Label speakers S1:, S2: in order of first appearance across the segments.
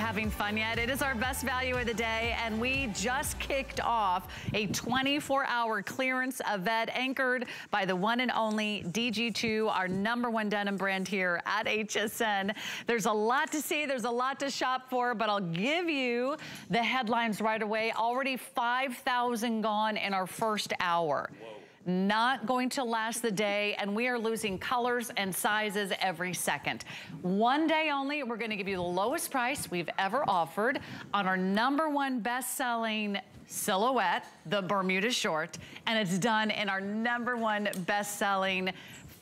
S1: having fun yet? It is our best value of the day, and we just kicked off a 24-hour clearance event anchored by the one and only DG2, our number one denim brand here at HSN. There's a lot to see, there's a lot to shop for, but I'll give you the headlines right away. Already 5,000 gone in our first hour. Whoa not going to last the day, and we are losing colors and sizes every second. One day only, we're gonna give you the lowest price we've ever offered on our number one best-selling silhouette, the Bermuda short, and it's done in our number one best-selling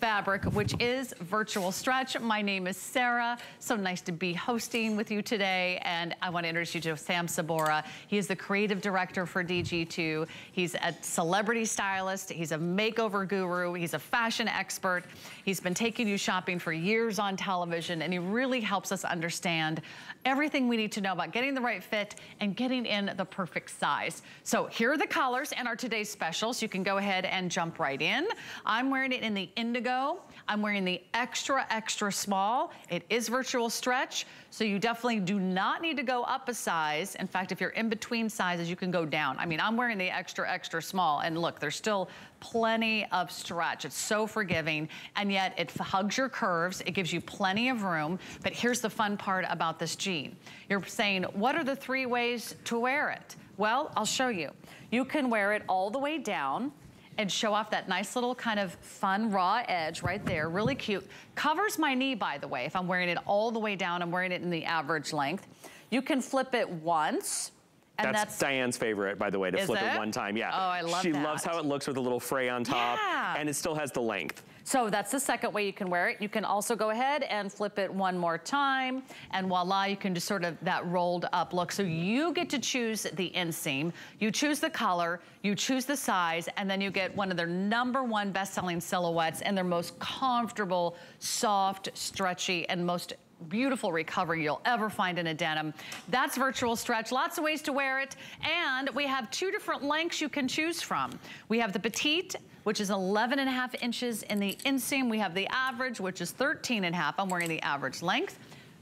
S1: fabric, which is virtual stretch. My name is Sarah. So nice to be hosting with you today. And I want to introduce you to Sam Saboura. He is the creative director for DG2. He's a celebrity stylist. He's a makeover guru. He's a fashion expert. He's been taking you shopping for years on television. And he really helps us understand everything we need to know about getting the right fit and getting in the perfect size. So here are the colors and our today's specials. You can go ahead and jump right in. I'm wearing it in the indigo. I'm wearing the extra, extra small. It is virtual stretch, so you definitely do not need to go up a size. In fact, if you're in between sizes, you can go down. I mean, I'm wearing the extra, extra small, and look, there's still plenty of stretch. It's so forgiving, and yet it hugs your curves. It gives you plenty of room, but here's the fun part about this jean. You're saying, what are the three ways to wear it? Well, I'll show you. You can wear it all the way down, and show off that nice little kind of fun raw edge right there. Really cute. Covers my knee, by the way. If I'm wearing it all the way down, I'm wearing it in the average length. You can flip it once.
S2: That's, that's, Diane's favorite, by the way, to flip it? it? one time. Yeah.
S1: Oh, I love
S2: she
S1: that.
S2: She loves how it looks with a little fray on top.
S1: Yeah.
S2: And it still has the length.
S1: So that's the second way you can wear it. You can also go ahead and flip it one more time and voila, you can just sort of that rolled up look. So you get to choose the inseam, you choose the color, you choose the size, and then you get one of their number one best-selling silhouettes and their most comfortable, soft, stretchy, and most beautiful recovery you'll ever find in a denim. That's virtual stretch, lots of ways to wear it. And we have two different lengths you can choose from. We have the petite which is 11 and a half inches in the inseam. We have the average, which is 13 and a half. I'm wearing the average length,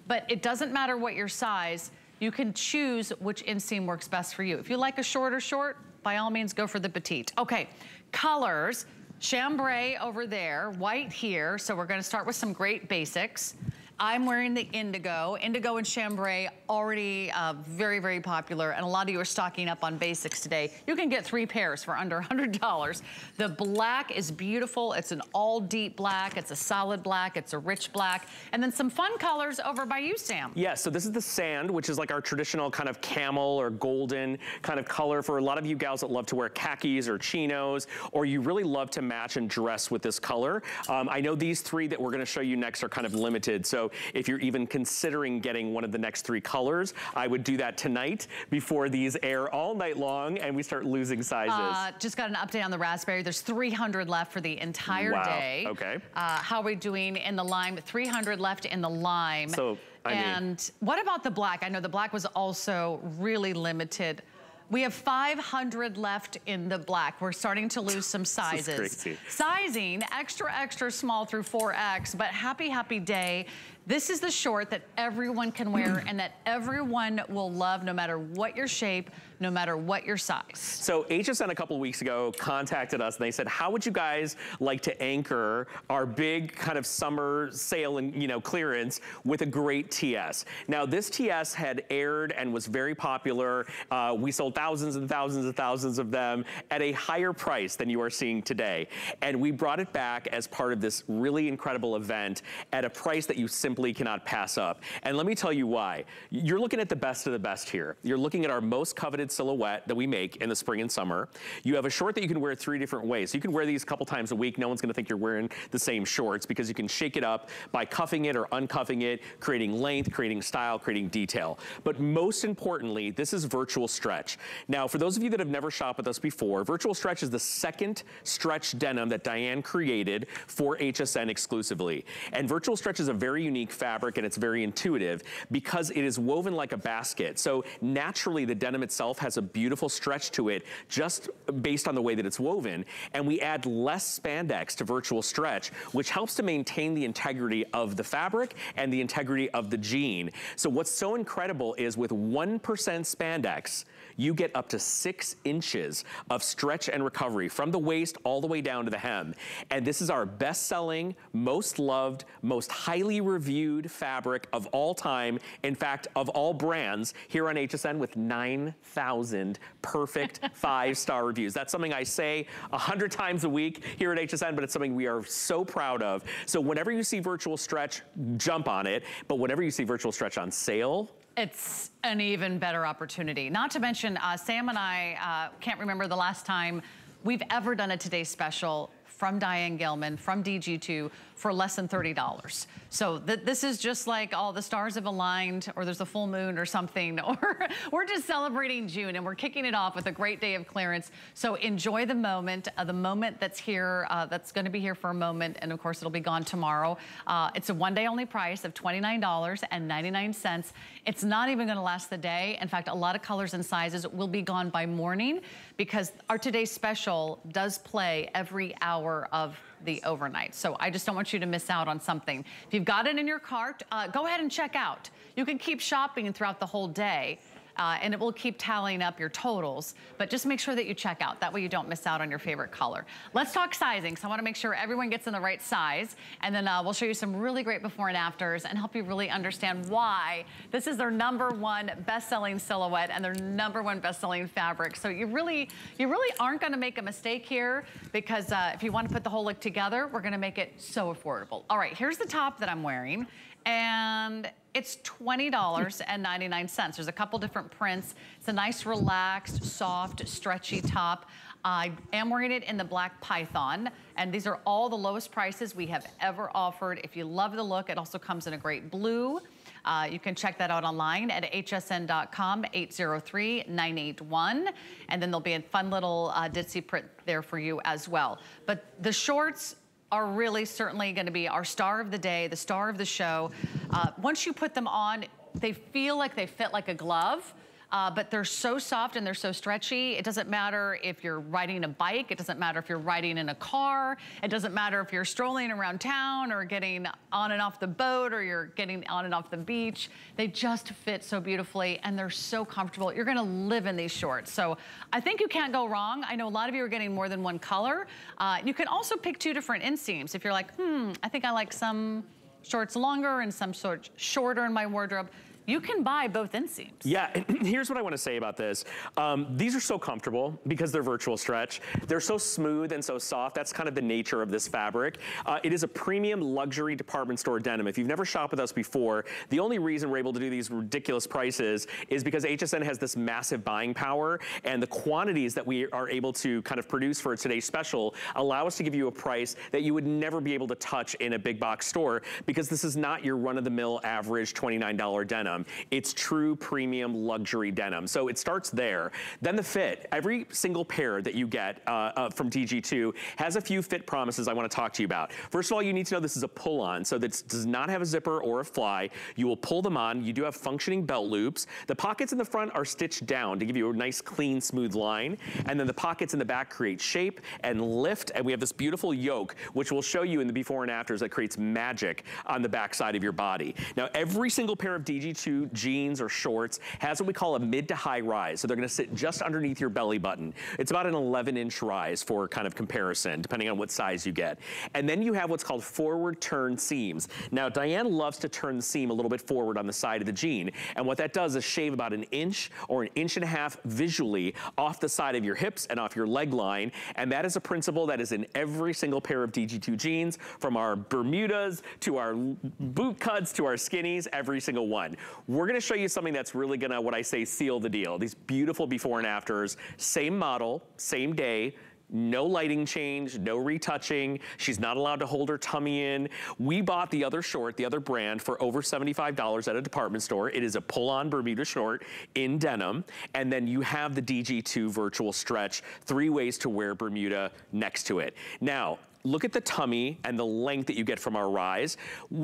S1: but it doesn't matter what your size. You can choose which inseam works best for you. If you like a shorter short, by all means, go for the petite. Okay, colors. Chambray over there, white here. So we're gonna start with some great basics. I'm wearing the indigo. Indigo and chambray already uh, very, very popular, and a lot of you are stocking up on basics today. You can get three pairs for under $100. The black is beautiful. It's an all deep black. It's a solid black. It's a rich black. And then some fun colors over by you, Sam.
S2: Yeah, so this is the sand, which is like our traditional kind of camel or golden kind of color for a lot of you gals that love to wear khakis or chinos, or you really love to match and dress with this color. Um, I know these three that we're gonna show you next are kind of limited, so if you're even considering getting one of the next three colors, I would do that tonight before these air all night long and we start losing sizes. Uh,
S1: just got an update on the raspberry. There's 300 left for the entire
S2: wow.
S1: day.
S2: Okay.
S1: Uh, how are we doing in the lime? 300 left in the lime.
S2: So, I
S1: and what about the black? I know the black was also really limited. We have 500 left in the black. We're starting to lose some sizes. Sizing, extra, extra small through 4X, but happy, happy day. This is the short that everyone can wear and that everyone will love no matter what your shape, no matter what your size.
S2: So HSN a couple weeks ago contacted us and they said, how would you guys like to anchor our big kind of summer sale and you know clearance with a great TS? Now this TS had aired and was very popular. Uh, we sold thousands and thousands and thousands of them at a higher price than you are seeing today. And we brought it back as part of this really incredible event at a price that you simply cannot pass up. And let me tell you why. You're looking at the best of the best here. You're looking at our most coveted silhouette that we make in the spring and summer. You have a short that you can wear three different ways. You can wear these a couple times a week. No one's gonna think you're wearing the same shorts because you can shake it up by cuffing it or uncuffing it, creating length, creating style, creating detail. But most importantly, this is virtual stretch. Now, for those of you that have never shopped with us before, virtual stretch is the second stretch denim that Diane created for HSN exclusively. And virtual stretch is a very unique unique fabric and it's very intuitive because it is woven like a basket. So naturally the denim itself has a beautiful stretch to it just based on the way that it's woven. And we add less spandex to virtual stretch, which helps to maintain the integrity of the fabric and the integrity of the jean. So what's so incredible is with 1% spandex, you get up to six inches of stretch and recovery from the waist all the way down to the hem. And this is our best-selling, most loved, most highly reviewed fabric of all time. In fact, of all brands here on HSN with 9,000 perfect five-star reviews. That's something I say a hundred times a week here at HSN, but it's something we are so proud of. So whenever you see virtual stretch, jump on it. But whenever you see virtual stretch on sale,
S1: it's an even better opportunity. Not to mention, uh, Sam and I uh, can't remember the last time we've ever done a Today Special from Diane Gilman, from DG2, for less than $30. So th this is just like all the stars have aligned or there's a full moon or something, or we're just celebrating June and we're kicking it off with a great day of clearance. So enjoy the moment, uh, the moment that's here, uh, that's gonna be here for a moment, and of course it'll be gone tomorrow. Uh, it's a one day only price of $29.99. It's not even gonna last the day. In fact, a lot of colors and sizes will be gone by morning because our today's special does play every hour of the overnight. So I just don't want you to miss out on something. If you've got it in your cart, uh, go ahead and check out. You can keep shopping throughout the whole day uh, and it will keep tallying up your totals. But just make sure that you check out. That way you don't miss out on your favorite color. Let's talk sizing. So I wanna make sure everyone gets in the right size. And then uh, we'll show you some really great before and afters and help you really understand why this is their number one best-selling silhouette and their number one best-selling fabric. So you really, you really aren't gonna make a mistake here because uh, if you wanna put the whole look together, we're gonna make it so affordable. All right, here's the top that I'm wearing and it's $20.99. There's a couple different prints. It's a nice, relaxed, soft, stretchy top. I am wearing it in the black python, and these are all the lowest prices we have ever offered. If you love the look, it also comes in a great blue. Uh, you can check that out online at hsn.com, 803-981. And then there'll be a fun little uh, ditzy print there for you as well. But the shorts, are really certainly gonna be our star of the day, the star of the show. Uh, once you put them on, they feel like they fit like a glove uh, but they're so soft and they're so stretchy. It doesn't matter if you're riding a bike. It doesn't matter if you're riding in a car. It doesn't matter if you're strolling around town or getting on and off the boat or you're getting on and off the beach. They just fit so beautifully and they're so comfortable. You're gonna live in these shorts. So I think you can't go wrong. I know a lot of you are getting more than one color. Uh, you can also pick two different inseams. If you're like, hmm, I think I like some shorts longer and some sort shorter in my wardrobe you can buy both inseams.
S2: Yeah, here's what I wanna say about this. Um, these are so comfortable because they're virtual stretch. They're so smooth and so soft. That's kind of the nature of this fabric. Uh, it is a premium luxury department store denim. If you've never shopped with us before, the only reason we're able to do these ridiculous prices is because HSN has this massive buying power and the quantities that we are able to kind of produce for today's special allow us to give you a price that you would never be able to touch in a big box store because this is not your run-of-the-mill average $29 denim denim. It's true premium luxury denim. So it starts there. Then the fit. Every single pair that you get uh, uh, from DG2 has a few fit promises I want to talk to you about. First of all, you need to know this is a pull-on. So this does not have a zipper or a fly. You will pull them on. You do have functioning belt loops. The pockets in the front are stitched down to give you a nice, clean, smooth line. And then the pockets in the back create shape and lift. And we have this beautiful yoke, which we'll show you in the before and afters that creates magic on the back side of your body. Now, every single pair of DG2 jeans or shorts has what we call a mid to high rise. So they're gonna sit just underneath your belly button. It's about an 11 inch rise for kind of comparison, depending on what size you get. And then you have what's called forward turn seams. Now, Diane loves to turn the seam a little bit forward on the side of the jean. And what that does is shave about an inch or an inch and a half visually off the side of your hips and off your leg line. And that is a principle that is in every single pair of DG2 jeans, from our Bermudas to our boot cuts to our skinnies, every single one. We're gonna show you something that's really gonna, what I say, seal the deal. These beautiful before and afters, same model, same day, no lighting change, no retouching. She's not allowed to hold her tummy in. We bought the other short, the other brand, for over $75 at a department store. It is a pull-on Bermuda short in denim. And then you have the DG2 virtual stretch, three ways to wear Bermuda next to it. Now, look at the tummy and the length that you get from our rise.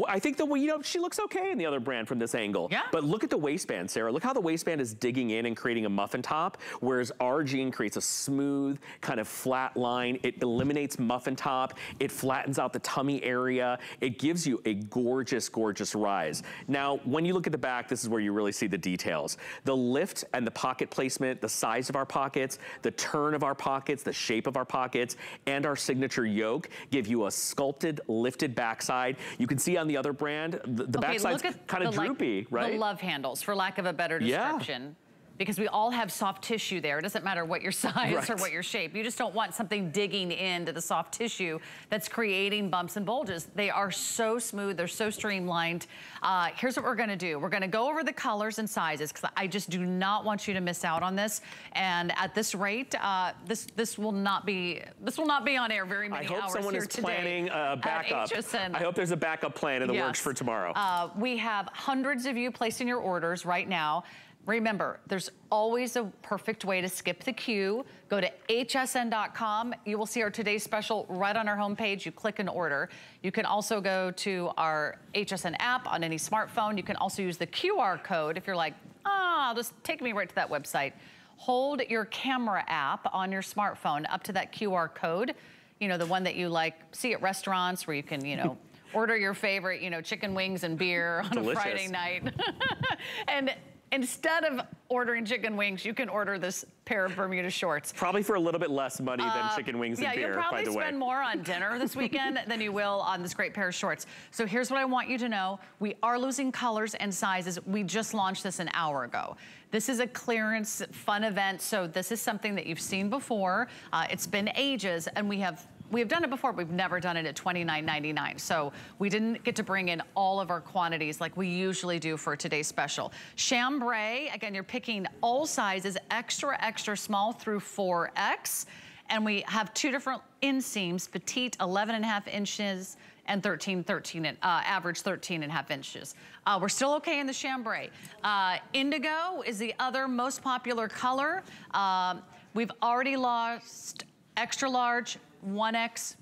S2: I think that, you know, she looks okay in the other brand from this angle.
S1: Yeah.
S2: But look at the waistband, Sarah. Look how the waistband is digging in and creating a muffin top, whereas our jean creates a smooth, kind of flat line. It eliminates muffin top. It flattens out the tummy area. It gives you a gorgeous, gorgeous rise. Now, when you look at the back, this is where you really see the details. The lift and the pocket placement, the size of our pockets, the turn of our pockets, the shape of our pockets, and our signature yoke give you a sculpted, lifted backside. You can see on the other brand, the, the
S1: okay,
S2: backside's kind of droopy,
S1: like,
S2: right?
S1: The love handles, for lack of a better description. Yeah because we all have soft tissue there. It doesn't matter what your size right. or what your shape. You just don't want something digging into the soft tissue that's creating bumps and bulges. They are so smooth. They're so streamlined. Uh, here's what we're gonna do. We're gonna go over the colors and sizes because I just do not want you to miss out on this. And at this rate, uh, this this will not be this will not be on air very many
S2: hours I hope someone is planning a backup. I hope there's a backup plan in the yes. works for tomorrow. Uh,
S1: we have hundreds of you placing your orders right now. Remember, there's always a perfect way to skip the queue. Go to hsn.com. You will see our today's special right on our homepage. You click and order. You can also go to our HSN app on any smartphone. You can also use the QR code if you're like, ah, oh, just take me right to that website. Hold your camera app on your smartphone up to that QR code. You know, the one that you like see at restaurants where you can, you know, order your favorite, you know, chicken wings and beer on Delicious. a Friday night. and instead of ordering chicken wings, you can order this pair of Bermuda shorts.
S2: Probably for a little bit less money uh, than chicken wings
S1: yeah,
S2: and beer,
S1: by the way. Yeah,
S2: you'll
S1: probably spend more on dinner this weekend than you will on this great pair of shorts. So here's what I want you to know. We are losing colors and sizes. We just launched this an hour ago. This is a clearance fun event, so this is something that you've seen before. Uh, it's been ages, and we have we have done it before, but we've never done it at $29.99. So we didn't get to bring in all of our quantities like we usually do for today's special. Chambray, again, you're picking all sizes, extra, extra small through 4X. And we have two different inseams, petite 11 and a half inches and 13, 13, uh, average 13 and a half inches. Uh, we're still okay in the chambray. Uh, indigo is the other most popular color. Um, we've already lost extra large, 1X,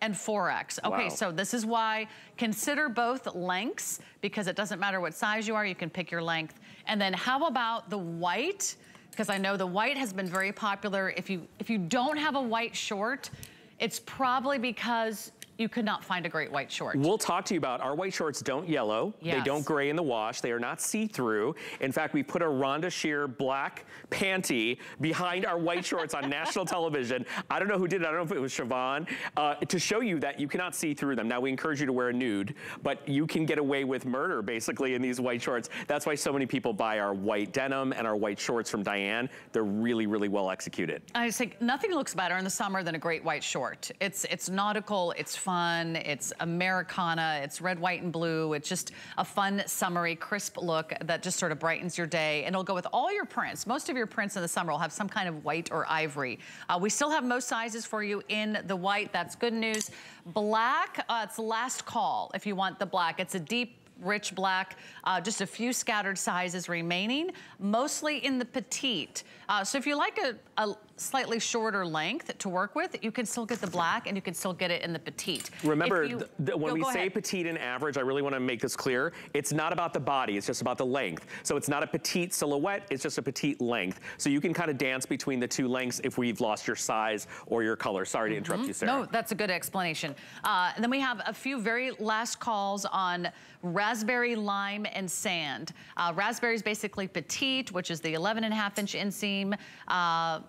S1: and 4X. Okay, wow. so this is why consider both lengths because it doesn't matter what size you are, you can pick your length. And then how about the white? Because I know the white has been very popular. If you if you don't have a white short, it's probably because you could not find a great white short.
S2: We'll talk to you about our white shorts don't yellow. Yes. They don't gray in the wash. They are not see-through. In fact, we put a Rhonda Shear black panty behind our white shorts on national television. I don't know who did it. I don't know if it was Siobhan, uh, to show you that you cannot see through them. Now, we encourage you to wear a nude, but you can get away with murder, basically, in these white shorts. That's why so many people buy our white denim and our white shorts from Diane. They're really, really well executed.
S1: I think nothing looks better in the summer than a great white short. It's, it's nautical, it's fun fun. It's Americana. It's red, white, and blue. It's just a fun, summery, crisp look that just sort of brightens your day. And it'll go with all your prints. Most of your prints in the summer will have some kind of white or ivory. Uh, we still have most sizes for you in the white. That's good news. Black, uh, it's last call if you want the black. It's a deep rich black, uh, just a few scattered sizes remaining, mostly in the petite. Uh, so if you like a, a, slightly shorter length to work with, you can still get the black and you can still get it in the petite.
S2: Remember, you, when we say ahead. petite and average, I really want to make this clear. It's not about the body, it's just about the length. So it's not a petite silhouette, it's just a petite length. So you can kind of dance between the two lengths if we've lost your size or your color. Sorry to interrupt mm -hmm. you, Sarah.
S1: No, that's a good explanation. Uh, and then we have a few very last calls on raspberry, lime, and sand. Uh, raspberry is basically petite, which is the 11 and a half inch inseam. Uh,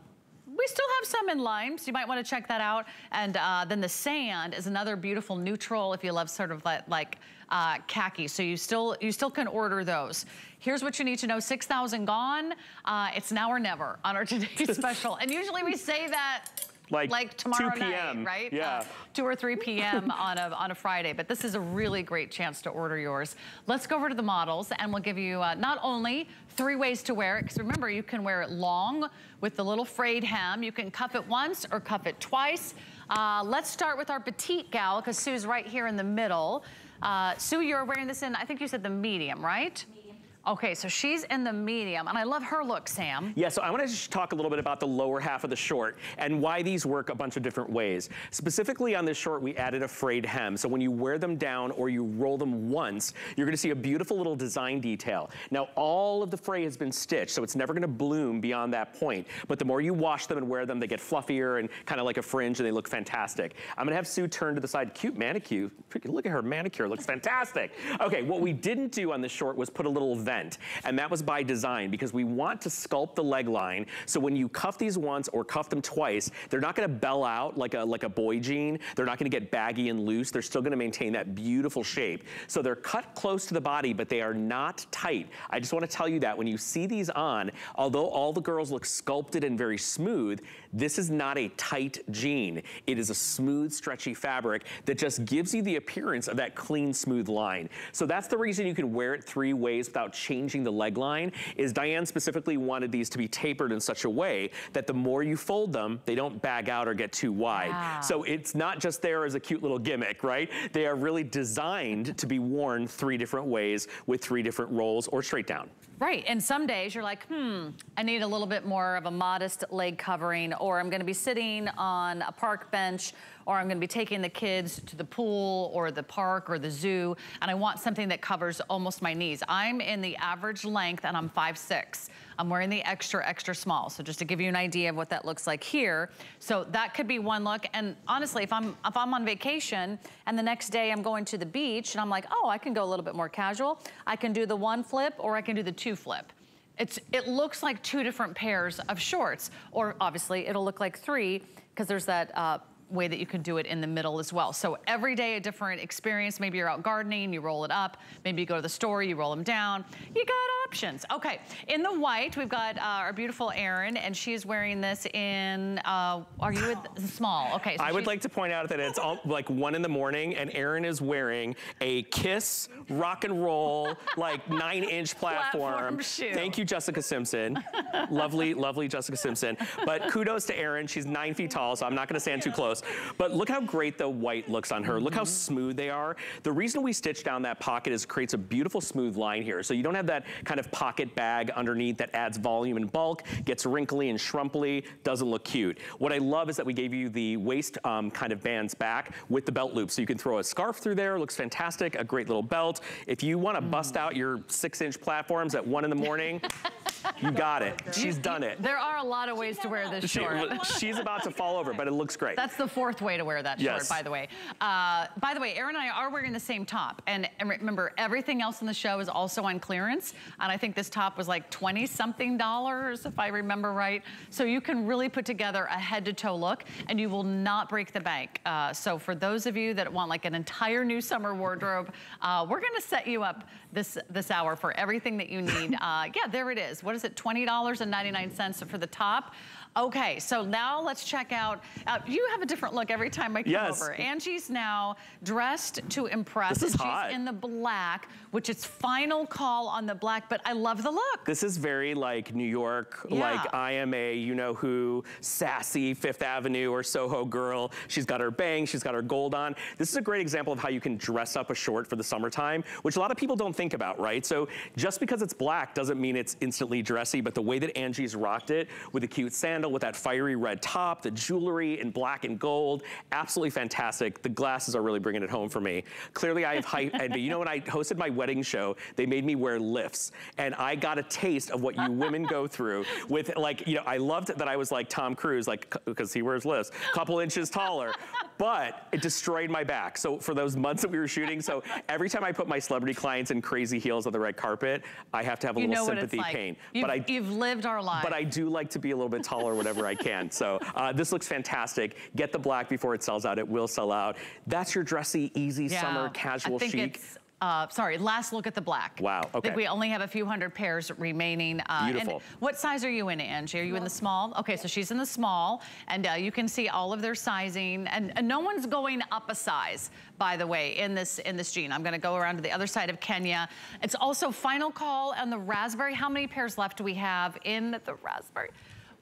S1: we still have some in lime, so you might want to check that out. And uh, then the sand is another beautiful neutral if you love sort of like, like uh, khaki. So you still you still can order those. Here's what you need to know, 6,000 gone. Uh, it's now or never on our today's special. And usually we say that
S2: like,
S1: like tomorrow
S2: 2 p.m.
S1: night, right?
S2: Yeah. Uh,
S1: 2 or 3 p.m. on, a, on a Friday. But this is a really great chance to order yours. Let's go over to the models and we'll give you uh, not only three ways to wear it, because remember, you can wear it long with the little frayed hem. You can cuff it once or cuff it twice. Uh, let's start with our petite gal, because Sue's right here in the middle. Uh, Sue, you're wearing this in, I think you said the medium, right?
S3: Medium.
S1: Okay, so she's in the medium, and I love her look, Sam.
S2: Yeah, so I want to just talk a little bit about the lower half of the short and why these work a bunch of different ways. Specifically on this short, we added a frayed hem. So when you wear them down or you roll them once, you're gonna see a beautiful little design detail. Now, all of the fray has been stitched, so it's never gonna bloom beyond that point. But the more you wash them and wear them, they get fluffier and kind of like a fringe and they look fantastic. I'm gonna have Sue turn to the side. Cute manicure. Look at her manicure, looks fantastic. Okay, what we didn't do on this short was put a little vent. And that was by design because we want to sculpt the leg line. So when you cuff these once or cuff them twice, they're not gonna bell out like a, like a boy jean. They're not gonna get baggy and loose. They're still gonna maintain that beautiful shape. So they're cut close to the body, but they are not tight. I just wanna tell you that when you see these on, although all the girls look sculpted and very smooth, this is not a tight jean. It is a smooth, stretchy fabric that just gives you the appearance of that clean, smooth line. So that's the reason you can wear it three ways without changing the leg line, is Diane specifically wanted these to be tapered in such a way that the more you fold them, they don't bag out or get too wide. Wow. So it's not just there as a cute little gimmick, right? They are really designed to be worn three different ways with three different rolls or straight down.
S1: Right, and some days you're like, hmm, I need a little bit more of a modest leg covering, or I'm gonna be sitting on a park bench, or I'm gonna be taking the kids to the pool, or the park, or the zoo, and I want something that covers almost my knees. I'm in the average length, and I'm 5'6". I'm wearing the extra, extra small. So just to give you an idea of what that looks like here. So that could be one look. And honestly, if I'm, if I'm on vacation and the next day I'm going to the beach and I'm like, oh, I can go a little bit more casual. I can do the one flip or I can do the two flip. It's, it looks like two different pairs of shorts, or obviously it'll look like three because there's that uh, way that you can do it in the middle as well. So every day a different experience. Maybe you're out gardening, you roll it up. Maybe you go to the store, you roll them down. You got options. Okay, in the white, we've got uh, our beautiful Erin, and she's wearing this in, uh, are you with small? Okay.
S2: So I would like to point out that it's all, like one in the morning, and Erin is wearing a Kiss rock and roll, like nine inch platform.
S1: platform
S2: Thank you, Jessica Simpson. lovely, lovely Jessica Simpson. But kudos to Erin. She's nine feet tall, so I'm not gonna stand too close. But look how great the white looks on her. Mm -hmm. Look how mm-hmm. smooth they are. The reason we stitch down that pocket is it creates a beautiful smooth line here. So you don't have that kind of pocket bag underneath that adds volume and bulk, gets wrinkly and shrumply, doesn't look cute. What I love is that we gave you the waist um, kind of bands back with the belt loop. So you can throw a scarf through there, looks fantastic, a great little belt. If you wanna bust out your six inch platforms at one in the morning, You got it. She's done it.
S1: There are a lot of ways to wear this
S2: she,
S1: short.
S2: she's about to fall over, but it looks great.
S1: That's the fourth way to wear that yes. short, by the way. Uh, by the way, Erin and I are wearing the same top. And, and, remember, everything else in the show is also on clearance. And I think this top was like 20 something dollars, if I remember right. So you can really put together a head to toe look and you will not break the bank. Uh, so for those of you that want like an entire new summer wardrobe, uh, we're gonna set you up this, this hour for everything that you need. Uh, yeah, there it is. What is it, $20.99 for the top? Okay, so now let's check out, uh, you have a different look every time I come
S2: yes.
S1: over. Angie's now dressed to impress.
S2: This is
S1: and
S2: hot.
S1: She's in the black, which is final call on the black, but I love the look.
S2: This is very like New York, yeah. like I am a you know who, sassy Fifth Avenue or Soho girl. She's got her bangs, she's got her gold on. This is a great example of how you can dress up a short for the summertime, which a lot of people don't think about, right? So just because it's black doesn't mean it's instantly dressy, but the way that Angie's rocked it with a cute with that fiery red top, the jewelry in black and gold, absolutely fantastic. The glasses are really bringing it home for me. Clearly I have height and You know, when I hosted my wedding show, they made me wear lifts and I got a taste of what you women go through with like, you know, I loved that I was like Tom Cruise, like, because he wears lifts, a couple inches taller, but it destroyed my back. So for those months that we were shooting, so every time I put my celebrity clients in crazy heels on the red carpet, I have to have a
S1: you
S2: little sympathy
S1: like.
S2: pain.
S1: You've,
S2: but I,
S1: you've lived our lives.
S2: But I do like to be a little bit taller or whatever I can. So uh, this looks fantastic. Get the black before it sells out. It will sell out. That's your dressy, easy yeah, summer casual chic.
S1: It's uh, sorry, last look at the black.
S2: Wow, okay. I
S1: think we only have a few hundred pairs remaining. Uh,
S2: Beautiful.
S1: what size are you in, Angie? Are you in the small? Okay, so she's in the small, and uh, you can see all of their sizing, and, and, no one's going up a size, by the way, in this in this jean. I'm gonna go around to the other side of Kenya. It's also final call on the raspberry. How many pairs left do we have in the raspberry?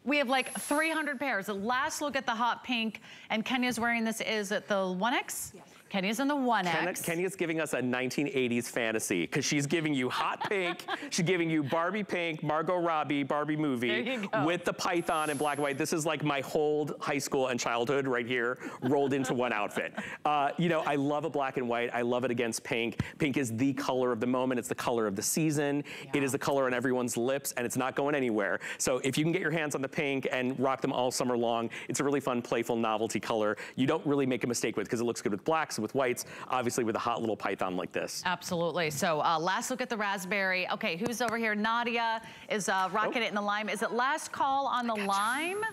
S1: We have like 300 pairs. The last look at the hot pink, and Kenya's wearing this, is it the 1X?
S3: Yes.
S1: Kenya's in the 1X.
S2: Kenya's giving us a 1980s fantasy because she's giving you hot pink. she's giving you Barbie pink, Margot Robbie, Barbie movie with the python and black and white. This is like my whole high school and childhood right here rolled into one outfit. Uh, you know, I love a black and white. I love it against pink. Pink is the color of the moment. It's the color of the season. Yeah. It is the color on everyone's lips and it's not going anywhere. So if you can get your hands on the pink and rock them all summer long, it's a really fun, playful novelty color. You don't really make a mistake with because it looks good with blacks with whites, obviously with a hot little python like this.
S1: Absolutely. So uh, last look at the raspberry. Okay, who's over here? Nadia is uh, rocking oh. it in the lime. Is it last call on the lime?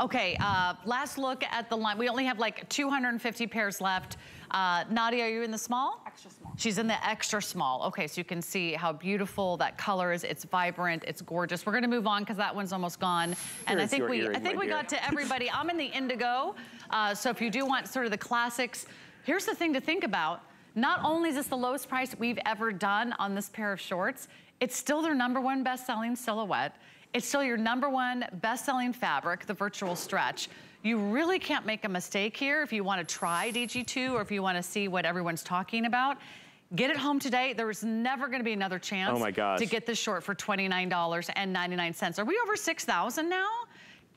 S1: Okay, uh, last look at the lime. We only have like 250 pairs left. Uh, Nadia, are you in the small?
S3: Extra small.
S1: She's in the extra small. Okay, so you can see how beautiful that color is. It's vibrant, it's gorgeous. We're gonna move on because that one's almost gone. And I think we, I think we dear. got to everybody. I'm in the indigo. Uh, so if you do want sort of the classics, Here's the thing to think about. Not only is this the lowest price we've ever done on this pair of shorts, it's still their number one best-selling silhouette. It's still your number one best-selling fabric, the virtual stretch. You really can't make a mistake here if you wanna try DG2 or if you wanna see what everyone's talking about. Get it home today. There's never gonna be another chance
S2: oh my
S1: to get this short for $29.99. Are we over 6,000 now?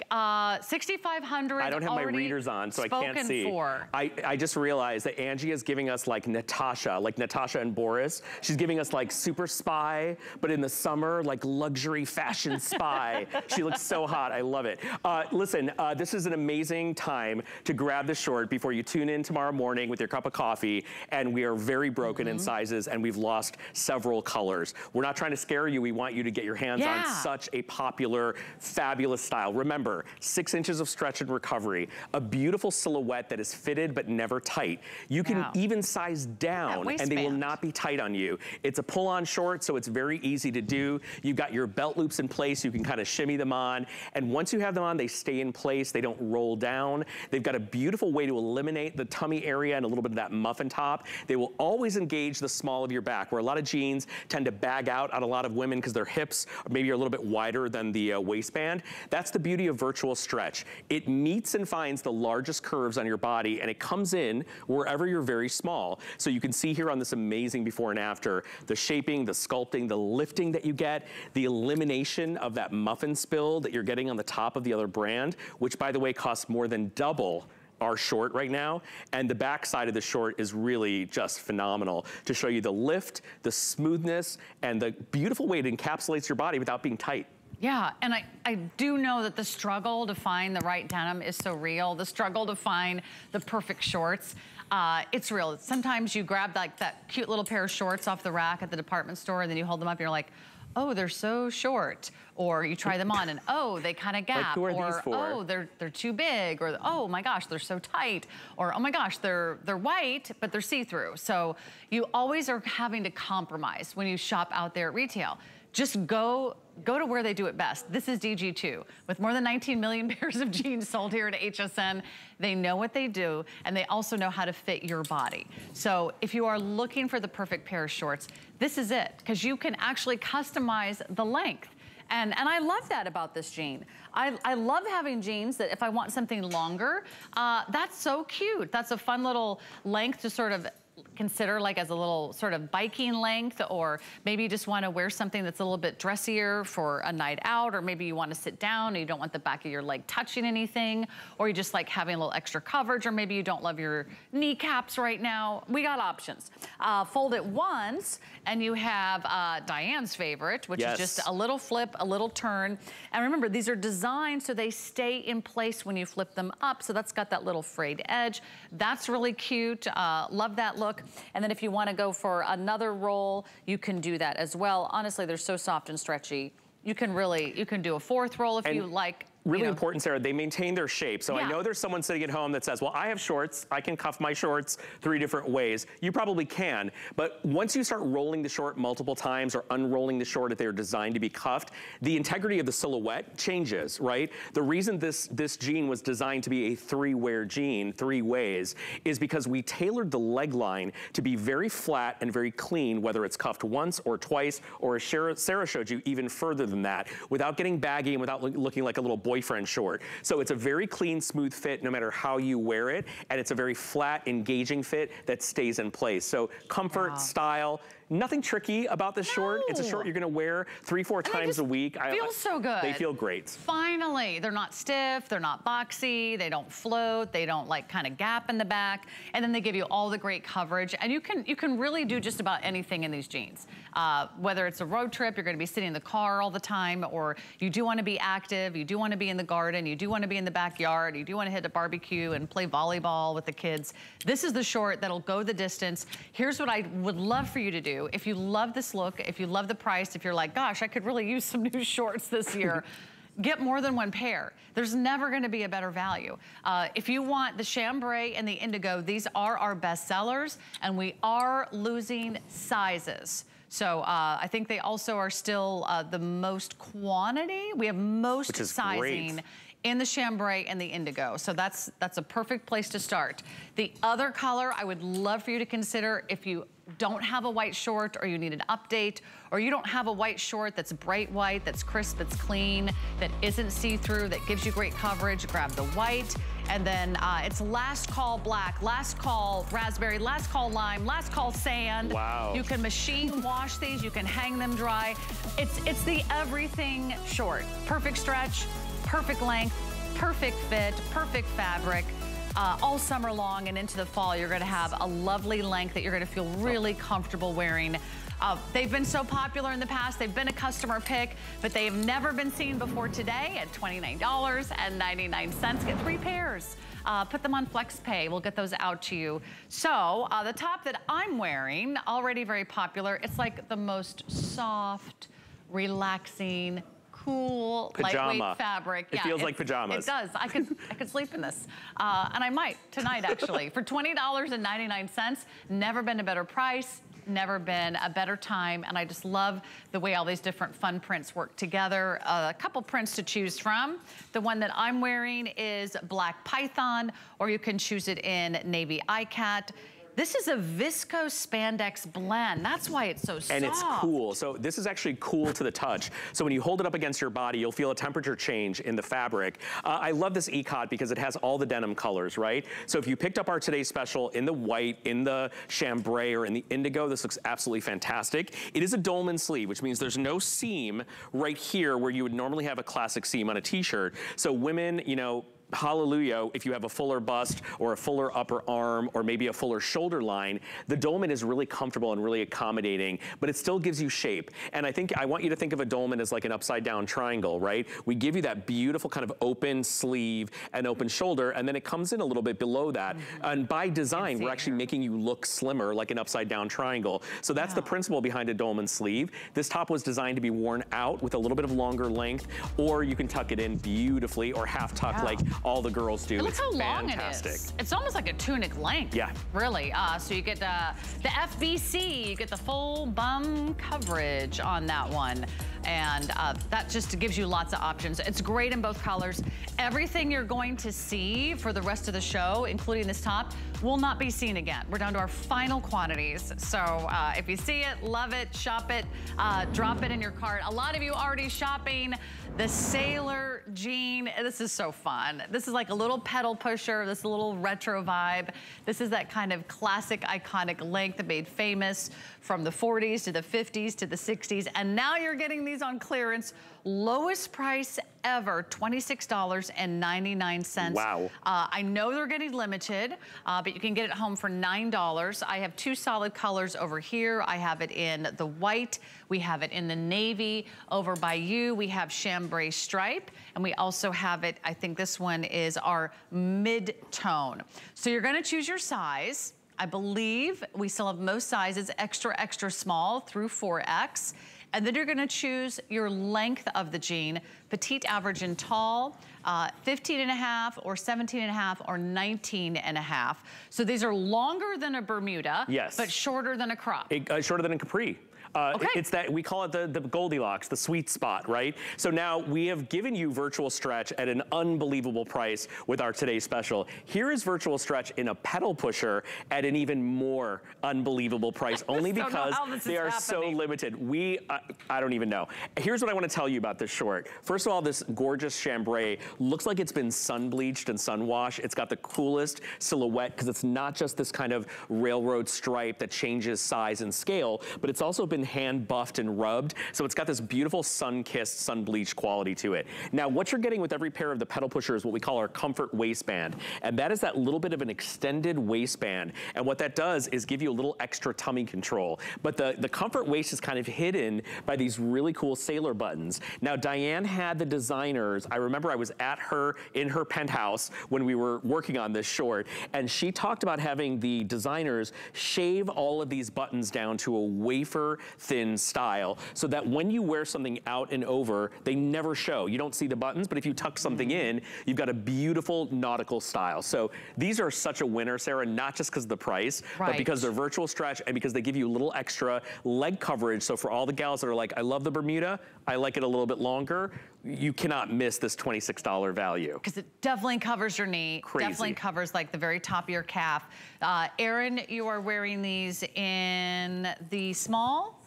S1: Uh, 6,500
S2: I don't have my readers on, so I can't see.
S1: For.
S2: I, I just realized that Angie is giving us like Natasha, like Natasha and Boris. She's giving us like super spy, but in the summer, like luxury fashion spy. she looks so hot. I love it. Uh, listen, uh, this is an amazing time to grab the short before you tune in tomorrow morning with your cup of coffee. And we are very broken mm -hmm. in mm-hmm. sizes and we've lost several colors. We're not trying to scare you. We want you to get your hands yeah. on such a popular, fabulous style. Remember, Remember, six inches of stretch and recovery, a beautiful silhouette that is fitted but never tight. You can wow. even size down and they will not be tight on you. It's a pull-on short, so it's very easy to do. You've got your belt loops in place. You can kind of shimmy them on. And once you have them on, they stay in place. They don't roll down. They've got a beautiful way to eliminate the tummy area and a little bit of that muffin top. They will always engage the small of your back, where a lot of jeans tend to bag out on a lot of women because their hips maybe are a little bit wider than the uh, waistband. That's the beauty of virtual stretch. It meets and finds the largest curves on your body and it comes in wherever you're very small. So you can see here on this amazing before and after, the shaping, the sculpting, the lifting that you get, the elimination of that muffin spill that you're getting on the top of the other brand, which by the way costs more than double our short right now. And the back side of the short is really just phenomenal to show you the lift, the smoothness, and the beautiful way it encapsulates your body without being tight.
S1: Yeah, and I, I do know that the struggle to find the right denim is so real. The struggle to find the perfect shorts, uh, it's real. Sometimes you grab like that cute little pair of shorts off the rack at the department store and then you hold them up and you're like, oh, they're so short. Or you try them on and, oh, they kind of gap. Like,
S2: who are or, these for?
S1: oh, they're, they're too big. Or, oh my gosh, they're so tight. Or, oh my gosh, they're, they're white, but they're see-through. So you always are having to compromise when you shop out there at retail. Just go go to where they do it best. This is DG2. With more than 19 million pairs of jeans sold here at HSN, they know what they do, and they also know how to fit your body. So if you are looking for the perfect pair of shorts, this is it, because you can actually customize the length. And, and I love that about this jean. I, I love having jeans that if I want something longer, uh, that's so cute. That's a fun little length to sort of consider like as a little sort of biking length or maybe you just want to wear something that's a little bit dressier for a night out or maybe you want to sit down and you don't want the back of your leg touching anything or you just like having a little extra coverage or maybe you don't love your kneecaps right now. We got options. Uh, fold it once and you have uh, Diane's favorite which yes. is just a little flip, a little turn. And remember these are designed so they stay in place when you flip them up so that's got that little frayed edge. That's really cute. Uh, love that look. And then if you wanna go for another roll, you can do that as well. Honestly, they're so soft and stretchy. You can really, you can do a fourth roll if and you like
S2: Really you know. important, Sarah, they maintain their shape. So yeah. I know there's someone sitting at home that says, well, I have shorts, I can cuff my shorts three different ways. You probably can, but once you start rolling the short multiple times or unrolling the short if they're designed to be cuffed, the integrity of the silhouette changes, right? The reason this, this jean was designed to be a three-wear jean, three ways, is because we tailored the leg line to be very flat and very clean, whether it's cuffed once or twice, or as Sarah showed you, even further than that, without getting baggy and without looking like a little boy boyfriend short. So it's a very clean, smooth fit no matter how you wear it. And it's a very flat, engaging fit that stays in place. So comfort, wow. style, Nothing tricky about this no. short. It's a short you're gonna wear three, four and times a week.
S1: Feels I, feel so good.
S2: They feel great.
S1: Finally, they're not stiff, they're not boxy, they don't float, they don't like kind of gap in the back, and then they give you all the great coverage. And you can you can really do just about anything in these jeans. Uh, whether it's a road trip, you're gonna be sitting in the car all the time, or you do wanna be active, you do wanna be in the garden, you do wanna be in the backyard, you do wanna hit a barbecue and play volleyball with the kids. This is the short that'll go the distance. Here's what I would love for you to do if you love this look, if you love the price, if you're like, gosh, I could really use some new shorts this year, get more than one pair. There's never gonna be a better value. Uh, if you want the chambray and the indigo, these are our best sellers and we are losing sizes. So uh, I think they also are still uh, the most quantity. We have most sizing great in the chambray and the indigo. So that's, that's a perfect place to start. The other color I would love for you to consider if you don't have a white short or you need an update or you don't have a white short that's bright white, that's crisp, that's clean, that isn't see-through, that gives you great coverage, grab the white. And then uh, it's last call black, last call raspberry, last call lime, last call sand.
S2: Wow.
S1: You can machine wash these, you can hang them dry. It's, it's the everything short. Perfect stretch, perfect length, perfect fit, perfect fabric. Uh, all summer long and into the fall, you're gonna have a lovely length that you're gonna feel really comfortable wearing. Uh, they've been so popular in the past. They've been a customer pick, but they have never been seen before today at $29.99. Get three pairs. Uh, put them on FlexPay. We'll get those out to you. So uh, the top that I'm wearing, already very popular. It's like the most soft, relaxing, cool, Pajama. lightweight fabric.
S2: It yeah, feels like pajamas.
S1: It does. I could, I could sleep in this. Uh, and I might tonight, actually. For $20.99, never been a better price never been a better time and I just love the way all these different fun prints work together. Uh, a couple prints to choose from. The one that I'm wearing is Black Python or you can choose it in Navy Ikat. This is a viscose spandex blend. That's why it's so soft.
S2: And it's cool. So this is actually cool to the touch. So when you hold it up against your body, you'll feel a temperature change in the fabric. Uh, I love this ikat because it has all the denim colors, right? So if you picked up our today's special in the white, in the chambray, or in the indigo, this looks absolutely fantastic. It is a dolman sleeve, which means there's no seam right here where you would normally have a classic seam on a t-shirt. So women, you know, hallelujah, if you have a fuller bust or a fuller upper arm or maybe a fuller shoulder line, the dolman is really comfortable and really accommodating, but it still gives you shape. And I think I want you to think of a dolman as like an upside down triangle, right? We give you that beautiful kind of open sleeve and open shoulder, and then it comes in a little bit below that. Mm -hmm. And by design, we're actually making you look slimmer like an upside down triangle. So that's the principle behind a dolman sleeve. This top was designed to be worn out with a little bit of longer length, or you can tuck it in beautifully or half tuck yeah. like all the girls do.
S1: Look it's how long fantastic. it is. It's almost like a tunic length.
S2: Yeah.
S1: Really. Uh, so you get uh, the FBC, you get the full bum coverage on that one. And uh, that just gives you lots of options. It's great in both colors. Everything you're going to see for the rest of the show, including this top, will not be seen again. We're down to our final quantities. So uh, if you see it, love it, shop it, uh, drop it in your cart. A lot of you already shopping the Sailor Jean. This is so fun. This is like a little pedal pusher, this little retro vibe. This is that kind of classic, iconic length that made famous from the 40s to the 50s to the 60s. And now you're getting these on clearance. Lowest price ever, $26.99.
S2: Wow.
S1: Uh, I know they're getting limited, uh, but you can get it home for $9. I have two solid colors over here. I have it in the white. We have it in the navy. Over by you, we have chambray stripe. And we also have it, I think this one is our mid-tone. So you're gonna choose your size. I believe we still have most sizes, extra, extra small through 4X. And then you're gonna choose your length of the jean, petite, average, and tall, uh, 15 and a half or 17 and a half or 19 and a half. So these are longer than a Bermuda,
S2: yes.
S1: but shorter than a crop.
S2: It, uh, shorter than a capri. Uh, okay. It's that, we call it the, the Goldilocks, the sweet spot, right? So now we have given you virtual stretch at an unbelievable price with our today's special. Here is virtual stretch in a pedal pusher at an even more unbelievable price, only because they are happening. so limited. We, uh, I don't even know. Here's what I want to tell you about this short. First of all, this gorgeous chambray looks like it's been sun bleached and sun washed. It's got the coolest silhouette because it's not just this kind of railroad stripe that changes size and scale, but it's also been hand buffed and rubbed. So it's got this beautiful sun-kissed, sun-bleached quality to it. Now, what you're getting with every pair of the pedal pusher is what we call our comfort waistband. And that is that little bit of an extended waistband. And what that does is give you a little extra tummy control. But the, the comfort waist is kind of hidden by these really cool sailor buttons. Now, Diane had the designers, I remember I was at her, in her penthouse when we were working on this short, and she talked about having the designers shave all of these buttons down to a wafer thin style so that when you wear something out and over, they never show. You don't see the buttons, but if you tuck something mm-hmm. in, you've got a beautiful nautical style. So these are such a winner, Sarah, not just because of the price, right. but because they're virtual stretch and because they give you a little extra leg coverage. So for all the gals that are like, I love the Bermuda, I like it a little bit longer, you cannot miss this $26 value.
S1: Because it definitely covers your knee.
S2: Crazy.
S1: Definitely covers like the very top of your calf. Uh, Erin, you are wearing these in the small?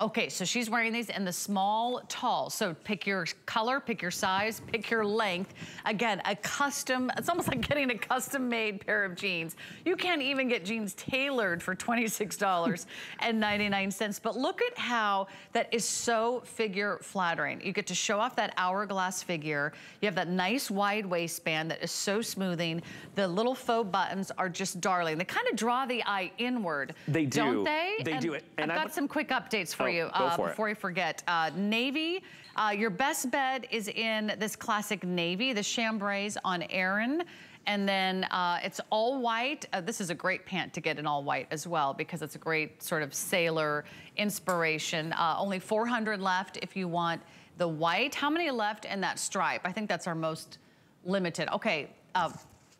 S1: Okay, so she's wearing these in the small, tall. So pick your color, pick your size, pick your length. Again, a custom, it's almost like getting a custom made pair of jeans. You can't even get jeans tailored for $26.99. but look at how that is so figure flattering. You get to show off that hourglass figure. You have that nice wide waistband that is so smoothing. The little faux buttons are just darling. They kind of draw the eye inward.
S2: They do.
S1: Don't they?
S2: They
S1: and
S2: do it.
S1: And I've got some quick updates for you. oh, you uh, for before I forget. Uh, navy, uh, your best bet is in this classic navy, the chambrays on Erin. And then uh, it's all white. Uh, this is a great pant to get in all white as well because it's a great sort of sailor inspiration. Uh, only 400 left if you want the white. How many left in that stripe? I think that's our most limited. Okay, uh,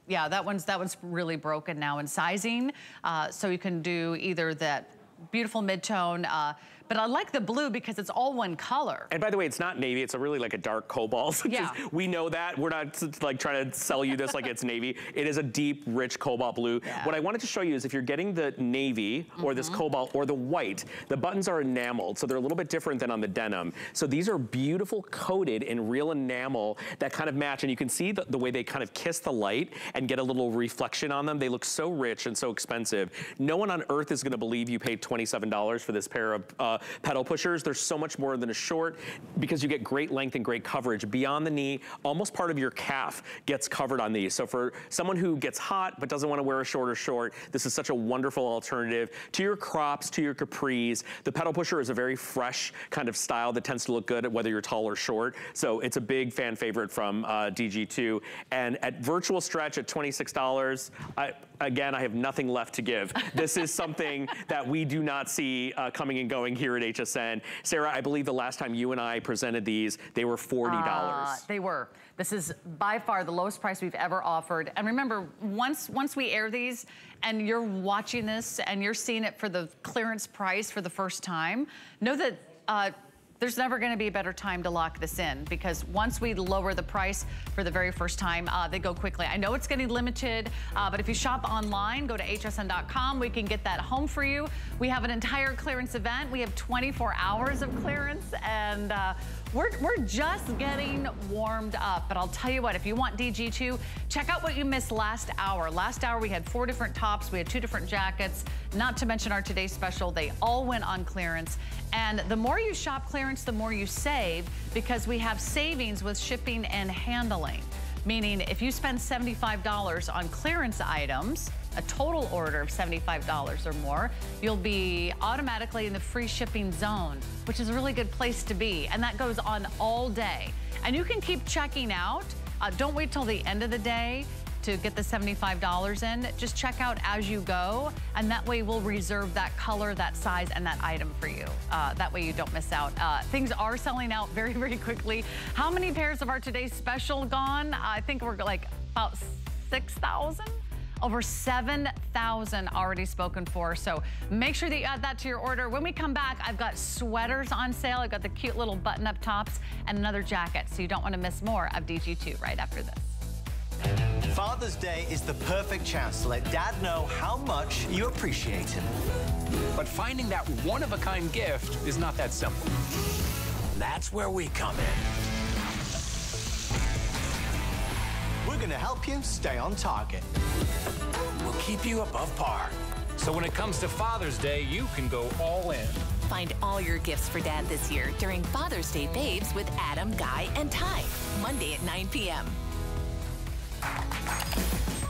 S1: yeah, that one's that one's really broken now in sizing. Uh, so you can do either that beautiful mid-tone uh, but I like the blue because it's all one color.
S2: And by the way, it's not navy. It's a really like a dark cobalt.
S1: Yeah.
S2: we know that. We're not like trying to sell you this like it's navy. It is a deep, rich cobalt blue. Yeah. What I wanted to show you is if you're getting the navy or mm -hmm. this mm-hmm. cobalt or the white, the buttons are enameled. So they're a little bit different than on the denim. So these are beautiful coated in real enamel that kind of match. And you can see the, the way they kind of kiss the light and get a little reflection on them. They look so rich and so expensive. No one on earth is gonna believe you paid $27 for this pair of uh, uh, pedal pushers. There's so much more than a short because you get great length and great coverage. Beyond the knee, almost part of your calf gets covered on these. So for someone who gets hot but doesn't want to wear a shorter short, this is such a wonderful alternative to your crops, to your capris. The pedal pusher is a very fresh kind of style that tends to look good whether you're tall or short. So it's a big fan favorite from uh, DG2. And at virtual stretch at $26, I, again, I have nothing left to give. This is something that we do not see uh, coming and going here at HSN. Sarah, I believe the last time you and I presented these, they were $40. Uh,
S1: they were. This is by far the lowest price we've ever offered. And remember, once, once we air these and you're watching this and you're seeing it for the clearance price for the first time, know that uh, there's never gonna be a better time to lock this in because once we lower the price for the very first time, uh, they go quickly. I know it's getting limited, uh, but if you shop online, go to hsn.com, we can get that home for you. We have an entire clearance event. We have 24 hours of clearance and uh, we're, we're just getting warmed up, but I'll tell you what, if you want DG2, check out what you missed last hour. Last hour, we had four different tops, we had two different jackets, not to mention our today's special. They all went on clearance. And the more you shop clearance, the more you save because we have savings with shipping and handling. Meaning if you spend $75 on clearance items, a total order of $75 or more, you'll be automatically in the free shipping zone, which is a really good place to be. And that goes on all day. And you can keep checking out. Uh, don't wait till the end of the day to get the $75 in. Just check out as you go, and that way we'll reserve that color, that size, and that item for you. Uh, that way you don't miss out. Uh, things are selling out very, very quickly. How many pairs of our today's special gone? I think we're like about 6,000? Over 7,000 already spoken for. So make sure that you add that to your order. When we come back, I've got sweaters on sale. I've got the cute little button up tops and another jacket. So you don't want to miss more of DG2 right after this.
S3: Father's Day is the perfect chance to let dad know how much you appreciate him.
S4: But finding that one-of-a-kind gift is not that simple.
S3: That's where we come in. We're going to help you stay on target.
S4: We'll keep you above par. So when it comes to Father's Day, you can go all in.
S5: Find all your gifts for Dad this year during Father's Day Babes with Adam, Guy, and Ty. Monday at 9 p.m.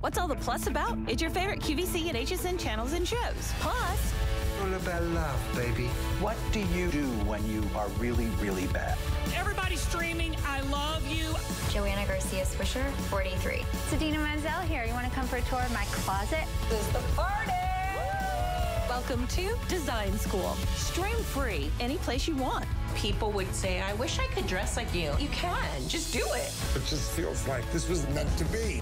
S6: What's all the plus about? It's your favorite QVC and HSN channels and shows. Plus,
S7: all about love, baby.
S3: What do you do when you are really, really bad?
S8: Everybody streaming. I love you.
S9: Joanna Garcia Swisher, 43.
S10: Sadina Menzel here. You want to come for a tour of my closet?
S6: This is the party! Welcome to Design School. Stream free any place you want.
S11: People would say, I wish I could dress like you. You can. Just do it.
S7: It just feels like this was meant to be.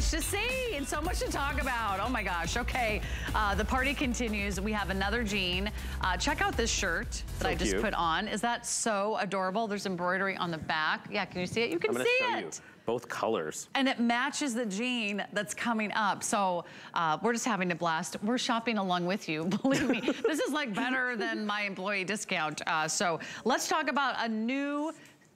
S1: Much to see and so much to talk about. Oh my gosh. Okay. Uh, the party continues. We have another jean. Uh, check out this shirt that
S2: So
S1: I just
S2: cute.
S1: put on. Is that so adorable? There's embroidery on the back. Yeah, can you see it? You can see it.
S2: you both colors.
S1: And it matches the jean that's coming up. So uh, we're just having a blast. We're shopping along with you, believe me. this is like better than my employee discount. Uh, so let's talk about a new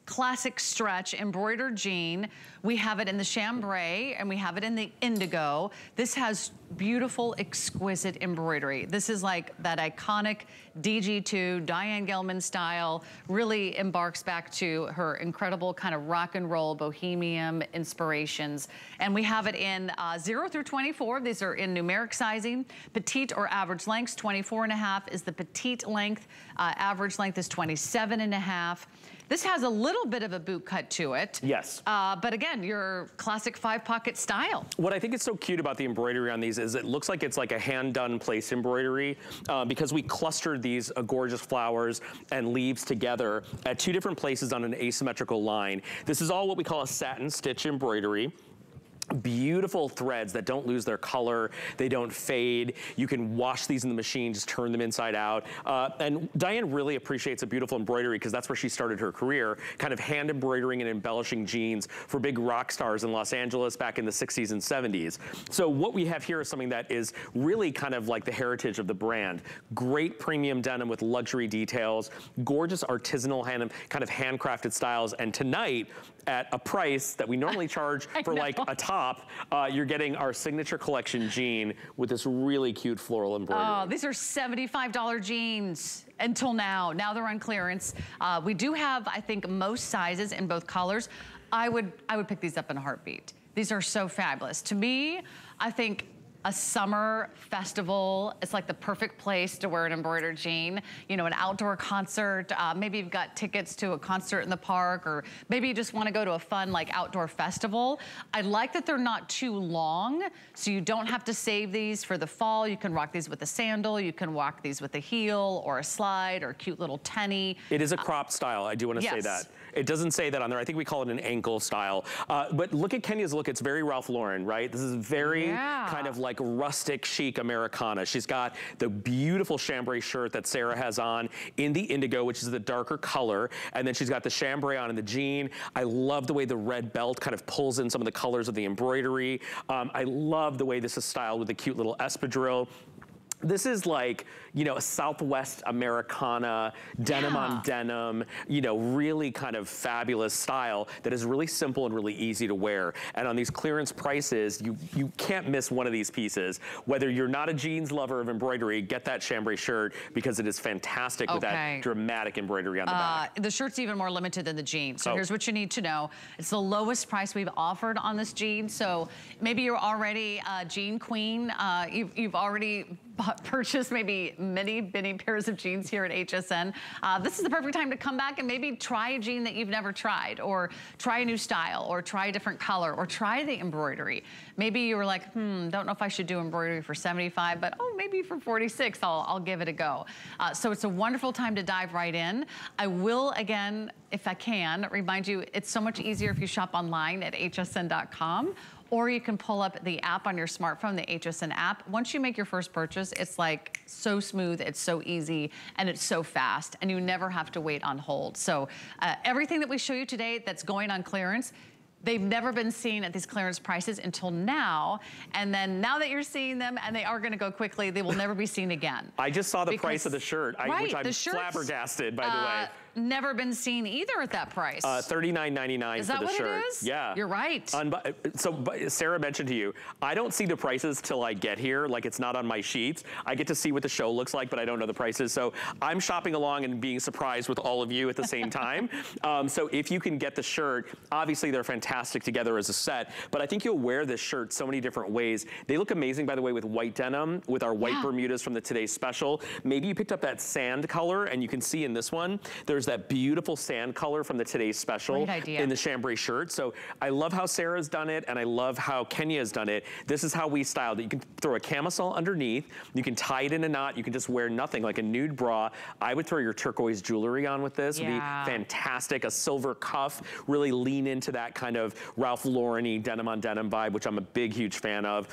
S1: classic stretch embroidered jean. We have it in the chambray and we have it in the indigo. This has beautiful, exquisite embroidery. This is like that iconic DG2, Diane Gilman style, really embarks back to her incredible kind of rock and roll bohemian inspirations. And we have it in uh, 0 through 24. These are in numeric sizing. Petite or average lengths, 24 and a half is the petite length. Uh, average length is 27 and a half. This has a little bit of a boot cut to it.
S2: Yes.
S1: Uh, but again, your classic five pocket style.
S2: What I think is so cute about the embroidery on these is it looks like it's like a hand-done place embroidery uh, because we clustered these uh, gorgeous flowers and leaves together at two different places on an asymmetrical line. This is all what we call a satin stitch embroidery beautiful threads that don't lose their color, they don't fade. You can wash these in the machine, just turn them inside out. Uh, and Diane really appreciates a beautiful embroidery because that's where she started her career, kind of hand embroidering and embellishing jeans for big rock stars in Los Angeles back in the 60s and 70s. So what we have here is something that is really kind of like the heritage of the brand. Great premium denim with luxury details, gorgeous artisanal hand, kind of handcrafted styles. And tonight, at a price that we normally charge for like a top, uh, you're getting our signature collection jean with this really cute floral embroidery.
S1: Oh, these are $75 jeans until now. Now they're on clearance. Uh, we do have, I think, most sizes in both colors. I would, I would pick these up in a heartbeat. These are so fabulous. To me, I think a summer festival. It's like the perfect place to wear an embroidered jean. You know, an outdoor concert. Uh, maybe you've got tickets to a concert in the park, or maybe you just want to go to a fun like outdoor festival. I like that they're not too long, so you don't have to save these for the fall. You can rock these with a sandal. You can rock these with a heel or a slide or a cute little tenny.
S2: It is a crop style, I do want to say that. It doesn't say that on there. I think we call it an ankle style. Uh, but look at Kenya's look. It's very Ralph Lauren, right? This is very
S1: Yeah.
S2: kind of like rustic chic Americana. She's got the beautiful chambray shirt that Sarah has on in the indigo, which is the darker color. And then she's got the chambray on in the jean. I love the way the red belt kind of pulls in some of the colors of the embroidery. Um, I love the way this is styled with the cute little espadrille. this is like, you know, a Southwest Americana, denim
S1: Yeah.
S2: on denim, you know, really kind of fabulous style that is really simple and really easy to wear. And on these clearance prices, you, you can't miss one of these pieces. Whether you're not a jeans lover of embroidery, get that chambray shirt because it is fantastic with that dramatic embroidery on the back.
S1: Uh, the shirt's even more limited than the jeans. So
S2: Oh.
S1: here's what you need to know. It's the lowest price we've offered on this jean. So maybe you're already a jean queen. Uh, you've, you've already purchased maybe many, many pairs of jeans here at HSN. Uh, this is the perfect time to come back and maybe try a jean that you've never tried or try a new style or try a different color or try the embroidery. Maybe you were like, hmm, don't know if I should do embroidery for 75, but oh, maybe for 46, I'll, I'll give it a go. Uh, so it's a wonderful time to dive right in. I will, again, if I can, remind you, it's so much easier if you shop online at hsn.com or you can pull up the app on your smartphone, the HSN app. Once you make your first purchase, it's like so smooth, it's so easy, and it's so fast, and you never have to wait on hold. So uh, everything that we show you today that's going on clearance, They've never been seen at these clearance prices until now. And then now that you're seeing them and they are gonna go quickly, they will never be seen again.
S2: I just saw the
S1: Because-
S2: price of the shirt, I,
S1: right,
S2: which I'm
S1: the
S2: flabbergasted, by the
S1: uh,
S2: way.
S1: Never been seen either at that price.
S2: Uh, $39.99
S1: Is
S2: for
S1: that
S2: the
S1: what it
S2: shirt.
S1: is?
S2: Yeah.
S1: You're right.
S2: Unbu- so Sarah mentioned to you, I don't see the prices till I get here. Like it's not on my sheets. I get to see what the show looks like, but I don't know the prices. So I'm shopping along and being surprised with all of you at the same time. um, so if you can get the shirt, obviously they're fantastic together as a set, but I think you'll wear this shirt so many different ways. They look amazing, by the way, with white denim, with our white
S1: Yeah.
S2: Bermudas from the Today Special. Maybe you picked up that sand color and you can see in this one, there's that beautiful sand color from the Today's Special in the chambray shirt. So I love how Sarah's done it and I love how Kenya has done it. This is how we styled it. You can throw a camisole underneath. You can tie it in a knot. You can just wear nothing like a nude bra. I would throw your turquoise jewelry on with this. It would
S1: Yeah.
S2: be fantastic. A silver cuff. Really lean into that kind of Ralph Lauren-y denim on denim vibe, which I'm a big, huge fan of.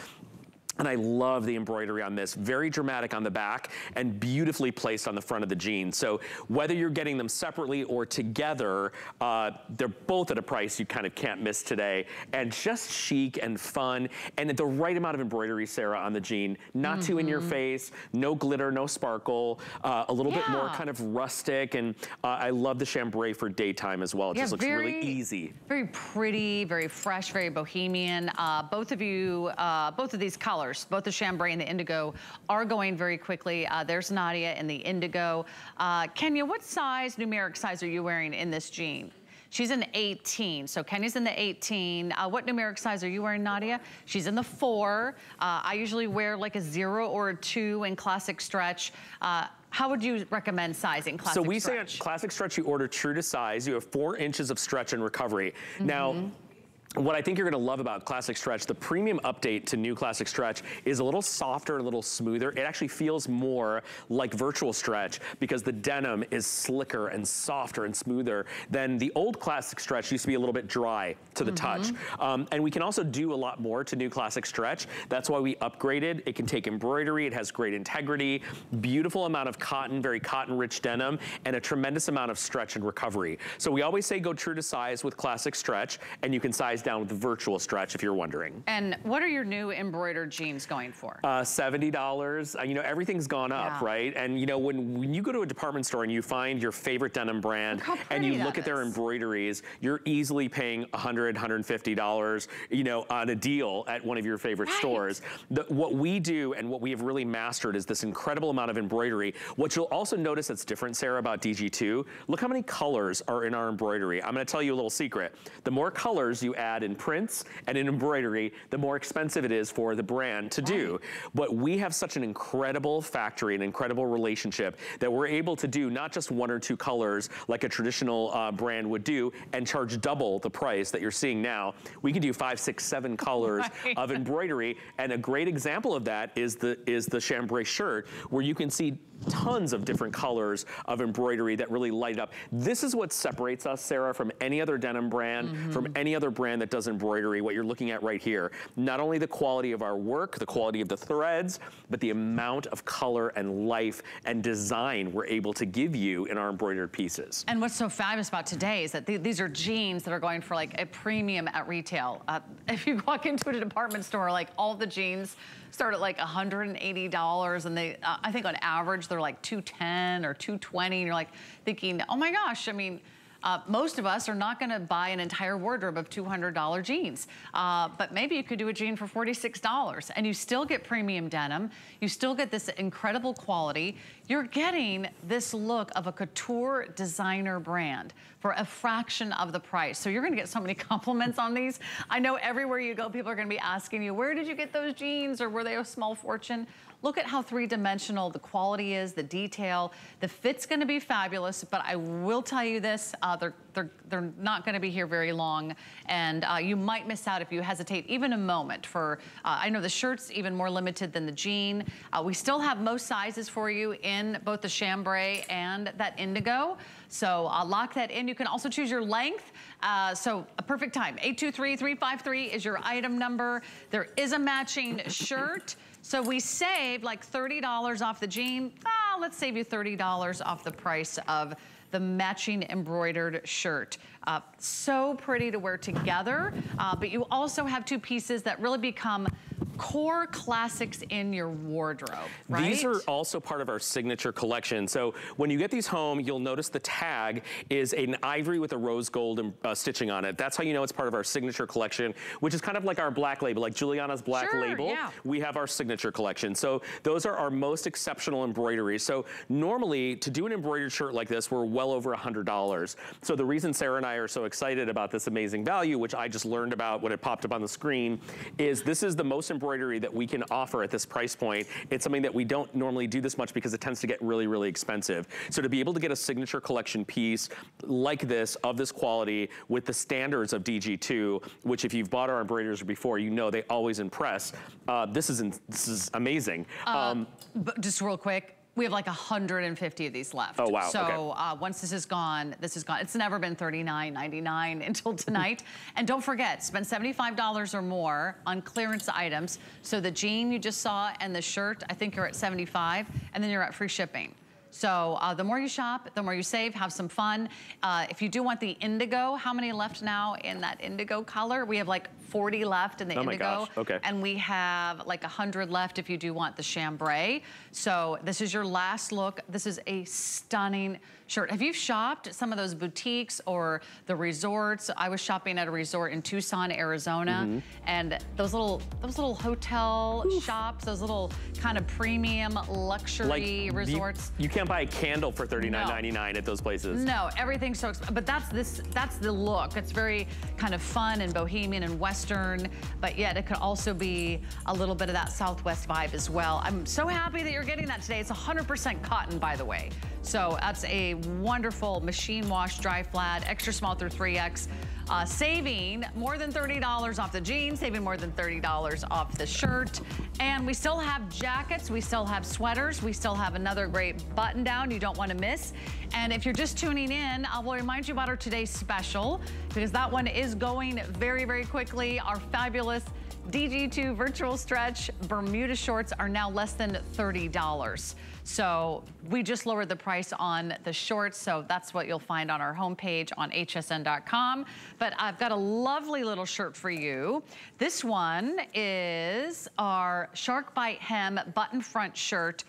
S2: And I love the embroidery on this. Very dramatic on the back and beautifully placed on the front of the jeans. So whether you're getting them separately or together, uh, they're both at a price you kind of can't miss today. And just chic and fun and the right amount of embroidery, Sarah, on the jean. Not too in your face, no glitter, no sparkle, uh, a little bit more kind of rustic. And uh, I love the chambray for daytime as well. It
S1: Yeah,
S2: just looks really easy.
S1: Very pretty, very fresh, very bohemian. Uh, both of you, uh, both of these colors, both the chambray and the indigo, are going very quickly. Uh, there's Nadia in the indigo. Uh, Kenya, what size, numeric size, are you wearing in this jean? She's an 18, so Kenya's in the 18. Uh, what numeric size are you wearing, Nadia? She's in the four. Uh, I usually wear like a zero or a two in classic stretch. Uh, how would you recommend sizing classic stretch?
S2: so we
S1: stretch?
S2: say on classic stretch, you order true to size. You have four inches of stretch and recovery. Now,
S1: Mm-hmm.
S2: What I think you're gonna love about Classic Stretch, the premium update to new Classic Stretch is a little softer, a little smoother. It actually feels more like virtual stretch because the denim is slicker and softer and smoother than the old Classic Stretch used to be a little bit dry to the touch. Um, and we can also do a lot more to new Classic Stretch. That's why we upgraded. It can take embroidery. It has great integrity, beautiful amount of cotton, very cotton rich denim, and a tremendous amount of stretch and recovery. So we always say go true to size with Classic Stretch, and you can size down with the virtual stretch if you're wondering.
S1: And what are your new embroidered jeans going for?
S2: Uh, $70, uh, you know, everything's gone up,
S1: Yeah.
S2: right? And you know, when, when you go to a department store and you find your favorite denim brand and you look
S1: that
S2: at their embroideries, you're easily paying $100, $150, you know, on a deal at one of your favorite
S1: Right.
S2: stores. The, what we do and what we have really mastered is this incredible amount of embroidery. What you'll also notice that's different, Sarah, about DG2, look how many colors are in our embroidery. I'm gonna tell you a little secret. The more colors you add in prints and in embroidery, the more expensive it is for the brand to do. But we have such an incredible factory, an incredible relationship that we're able to do not just one or two colors like a traditional uh, brand would do and charge double the price that you're seeing now. We can do five, six, seven colors
S1: Right.
S2: of embroidery. And a great example of that is the is the chambray shirt where you can see tons of different colors of embroidery that really light up. This is what separates us, Sarah, from any other denim brand, from any other brand brand that does embroidery, what you're looking at right here, not only the quality of our work, the quality of the threads, but the amount of color and life and design we're able to give you in our embroidered pieces.
S1: And what's so fabulous about today is that th these are jeans that are going for like a premium at retail. Uh, if you walk into a department store, like all the jeans start at like $180 and they, uh, I think on average, they're like 210 or 220 and you're like thinking, oh my gosh, I mean, uh, most of us are not gonna buy an entire wardrobe of $200 jeans, uh, but maybe you could do a jean for $46 and you still get premium denim, you still get this incredible quality, you're getting this look of a couture designer brand for a fraction of the price. So you're gonna get so many compliments on these. I know everywhere you go, people are gonna be asking you, where did you get those jeans or were they a small fortune? Look at how three-dimensional the quality is, the detail. The fit's gonna be fabulous, but I will tell you this, uh, they're, they're, they're not gonna be here very long, and uh, you might miss out if you hesitate even a moment for, uh, I know the shirt's even more limited than the jean. Uh, we still have most sizes for you in both the chambray and that indigo. So uh, lock that in. You can also choose your length. Uh, so a perfect time. 823-353 is your item number. There is a matching shirt. So we saved like $30 off the jean. Ah, let's save you $30 off the price of the matching embroidered shirt. Uh, so pretty to wear together, uh, but you also have two pieces that really become core classics in your wardrobe, right?
S2: These are also part of our signature collection. So when you get these home, you'll notice the tag is an ivory with a rose gold uh, stitching on it. That's how you know it's part of our signature collection, which is kind of like our black label, like Juliana's black
S1: Sure,
S2: label.
S1: yeah.
S2: We have our signature collection. So those are our most exceptional embroideries. So normally to do an embroidered shirt like this, we're well over $100. So the reason Sarah and I are so excited about this amazing value, which I just learned about when it popped up on the screen, is this is the most embroidery that we can offer at this price point. It's something that we don't normally do this much because it tends to get really, really expensive. So to be able to get a signature collection piece like this, of this quality, with the standards of DG2, which if you've bought our embroideries before, you know they always impress. Uh, this is in, this is amazing. Um,
S1: But just real quick, we have like 150 of these left.
S2: Oh, wow,
S1: So
S2: okay.
S1: uh, once this is gone, this is gone. It's never been $39.99 until tonight. and don't forget, spend $75 or more on clearance items. So the jean you just saw and the shirt, I think you're at 75, and then you're at free shipping. So uh, the more you shop, the more you save, have some fun. Uh, if you do want the indigo, how many left now in that indigo color? We have like 40 left in the
S2: Oh
S1: indigo.
S2: okay.
S1: And we have like 100 left if you do want the chambray. So this is your last look. This is a stunning shirt. Have you shopped some of those boutiques or the resorts? I was shopping at a resort in Tucson, Arizona,
S2: Mhm.
S1: and those little those little hotel shops, those little kind of premium luxury
S2: you-
S1: resorts.
S2: You, can't buy a candle for $39.99 at those places.
S1: No, everything's so expensive. But that's this. That's the look. It's very kind of fun and bohemian and western, but yet it could also be a little bit of that Southwest vibe as well. I'm so happy that you're getting that today. It's 100% cotton, by the way. So that's a wonderful machine wash, dry flat, extra small through 3X. Uh, saving more than $30 off the jeans, saving more than $30 off the shirt. And we still have jackets, we still have sweaters, we still have another great button down you don't want to miss. And if you're just tuning in, I will remind you about our today's special because that one is going very, very quickly. Our fabulous DG2 virtual stretch Bermuda shorts are now less than $30. So we just lowered the price on the shorts. So that's what you'll find on our homepage on hsn.com. But I've got a lovely little shirt for you. This one is our Shark Bite Hem button front shirt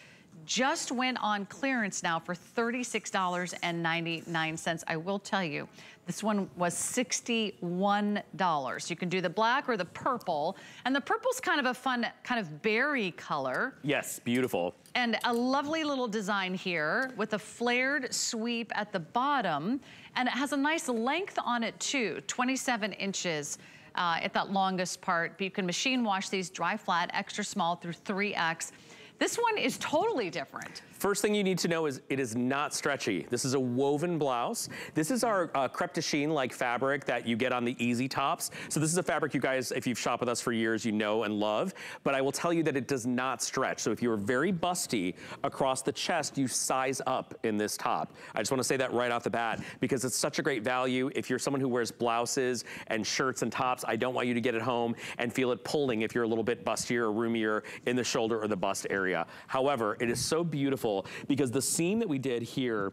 S1: just went on clearance now for $36.99. I will tell you, this one was $61. You can do the black or the purple. And the purple's kind of a fun kind of berry color.
S2: Yes, beautiful.
S1: And a lovely little design here with a flared sweep at the bottom. And it has a nice length on it too, 27 inches. Uh, at that longest part, but you can machine wash these dry flat, extra small through 3X. This one is totally different.
S2: First thing you need to know is it is not stretchy. This is a woven blouse. This is our uh, crepe de chine like fabric that you get on the easy tops. So this is a fabric you guys, if you've shopped with us for years, you know and love. But I will tell you that it does not stretch. So if you're very busty across the chest, you size up in this top. I just wanna say that right off the bat because it's such a great value. If you're someone who wears blouses and shirts and tops, I don't want you to get it home and feel it pulling if you're a little bit bustier or roomier in the shoulder or the bust area. However, it is so beautiful because the seam that we did here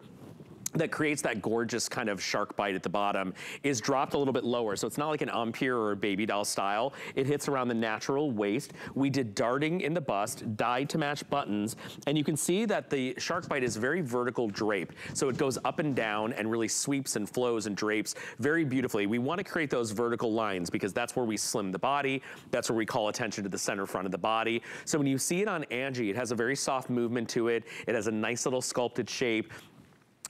S2: that creates that gorgeous kind of shark bite at the bottom is dropped a little bit lower. So it's not like an Empire or a baby doll style. It hits around the natural waist. We did darting in the bust, dyed to match buttons, and you can see that the shark bite is very vertical drape. So it goes up and down and really sweeps and flows and drapes very beautifully. We wanna create those vertical lines because that's where we slim the body. That's where we call attention to the center front of the body. So when you see it on Angie, it has a very soft movement to it. It has a nice little sculpted shape.